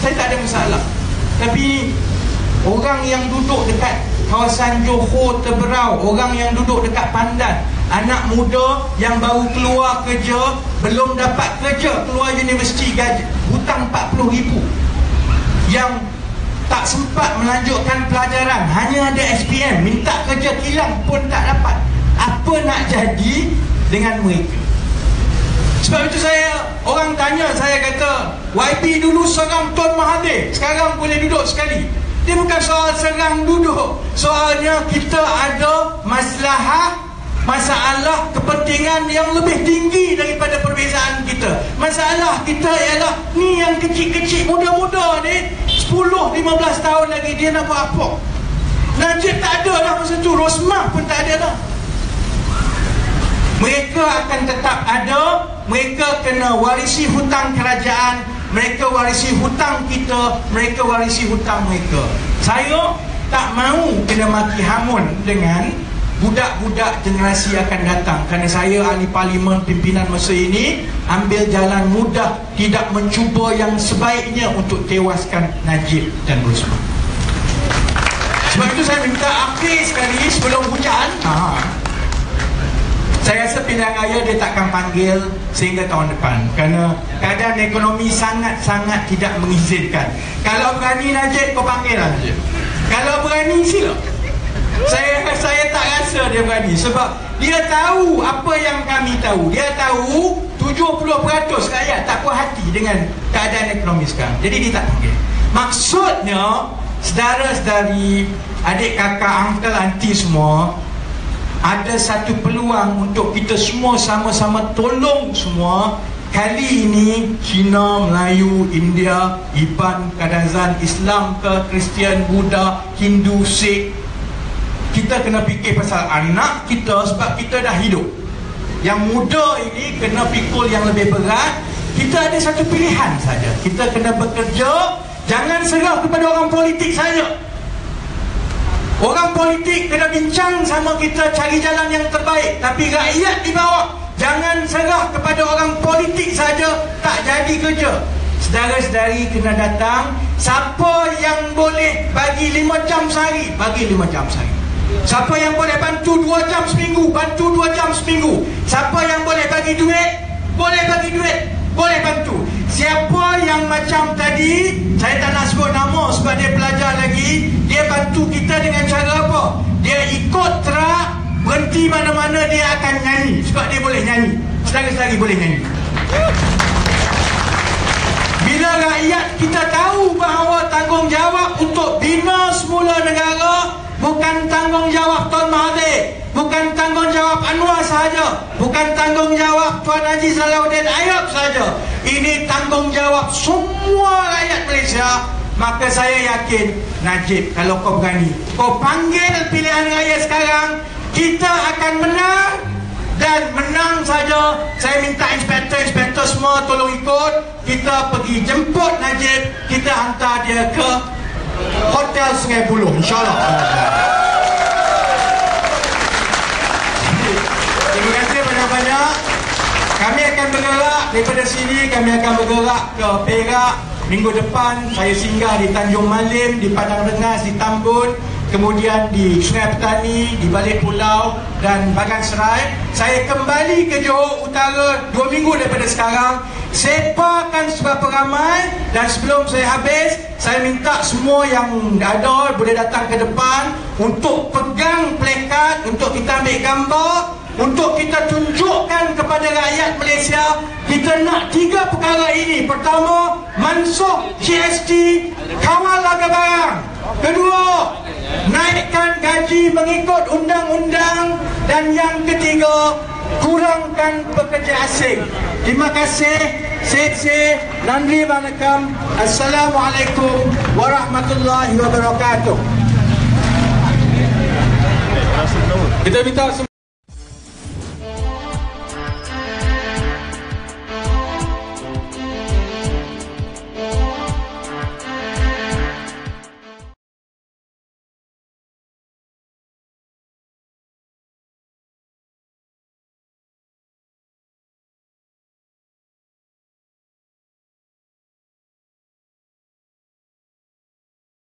Saya tak ada masalah. Tapi Orang yang duduk dekat Kawasan Johor Teberau Orang yang duduk dekat Pandan Anak muda yang baru keluar kerja Belum dapat kerja Keluar universiti gaji Hutang 40 ribu. Yang tak sempat melanjutkan pelajaran. Hanya ada SPM minta kerja kilang pun tak dapat. Apa nak jadi dengan mereka? Sebab itu saya orang tanya saya kata YB dulu serang Tuan Mahathir. Sekarang boleh duduk sekali. Dia bukan soal serang duduk. Soalnya kita ada masalah masalah kepentingan yang lebih tinggi daripada perbezaan kita. Masalah kita ialah ni yang kecil-kecil muda-muda ni 10-15 tahun lagi dia nak buat apa? Najib tak ada lah masa tu. Rosmah pun tak ada lah. Mereka akan tetap ada. Mereka kena warisi hutang kerajaan. Mereka warisi hutang kita. Mereka warisi hutang mereka. Saya tak mau kena maki hamun dengan budak-budak generasi akan datang. Kerana saya ahli parlimen pimpinan masa ini ambil jalan mudah tidak mencuba yang sebaiknya untuk tewaskan Najib dan Rosman sebab itu saya minta akhir sekali sebelum hujan. Ha. saya rasa pilihan raya dia takkan panggil sehingga tahun depan. Kerana keadaan ekonomi sangat-sangat tidak mengizinkan. Kalau berani Najib kau panggil Najib. Kalau berani sila saya saya tak rasa dia berani sebab dia tahu apa yang kami tahu. Dia tahu 70% rakyat tak puas hati dengan keadaan ekonomi sekarang. Jadi dia tak panggil. Maksudnya saudara-saudari, adik kakak, uncle, auntie semua ada satu peluang untuk kita semua sama-sama tolong semua Kali ini Cina, Melayu, India, Iban, Kadazan, Islam ke Kristian, Buddha, Hindu, Sikh kita kena fikir pasal anak kita sebab kita dah hidup. Yang muda ini kena pikul yang lebih berat. Kita ada satu pilihan saja. Kita kena bekerja jangan serah kepada orang politik saja. Orang politik kena bincang sama kita cari jalan yang terbaik. Tapi rakyat di bawah jangan serah kepada orang politik saja tak jadi kerja. Sedara-sedari kena datang Siapa yang boleh bagi 5 jam sehari? Bagi 5 jam sehari Siapa yang boleh bantu 2 jam seminggu Bantu 2 jam seminggu. Siapa yang boleh bagi duit Boleh bagi duit Boleh bantu. Siapa yang macam tadi Saya tak nak sebut nama Sebab dia belajar lagi Dia bantu kita dengan cara apa? Dia ikut terak Berhenti mana-mana dia akan nyanyi. Sebab dia boleh nyanyi. Selagi-selagi boleh nyanyi. Bila rakyat kita tahu bahawa tanggungjawab untuk bina semula negara bukan tanggungjawab Tuan Mahathir. Bukan tanggungjawab Anwar sahaja. Bukan tanggungjawab Tuan Haji Salahuddin Ayub sahaja. Ini tanggungjawab semua rakyat Malaysia. Maka saya yakin Najib kalau kau berani kau panggil pilihan raya sekarang kita akan menang dan menang saja. Saya minta inspektor-inspektor semua tolong ikut. Kita pergi jemput Najib kita hantar dia ke Hotel Sungai Buloh InsyaAllah. Terima kasih banyak-banyak. Kami akan bergerak Daripada sini. Kami akan bergerak ke Perak. Minggu depan saya singgah di Tanjung Malim Di Padang Rengas, di Tambun Kemudian di Sungai Petani Di Balik Pulau dan Bagan Serai Saya kembali ke Johor Utara Dua minggu daripada sekarang. Sepakan seberapa ramai Dan sebelum saya habis Saya minta semua yang ada Boleh datang ke depan Untuk pegang plekat Untuk kita ambil gambar untuk kita tunjukkan kepada rakyat Malaysia kita nak tiga perkara ini. Pertama mansuh GST kawal harga barang kedua naikkan gaji mengikut undang-undang. Dan yang ketiga kurangkan pekerja asing. Terima kasih Setse, Nandri Manakam Assalamualaikum warahmatullahi wabarakatuh. Kita minta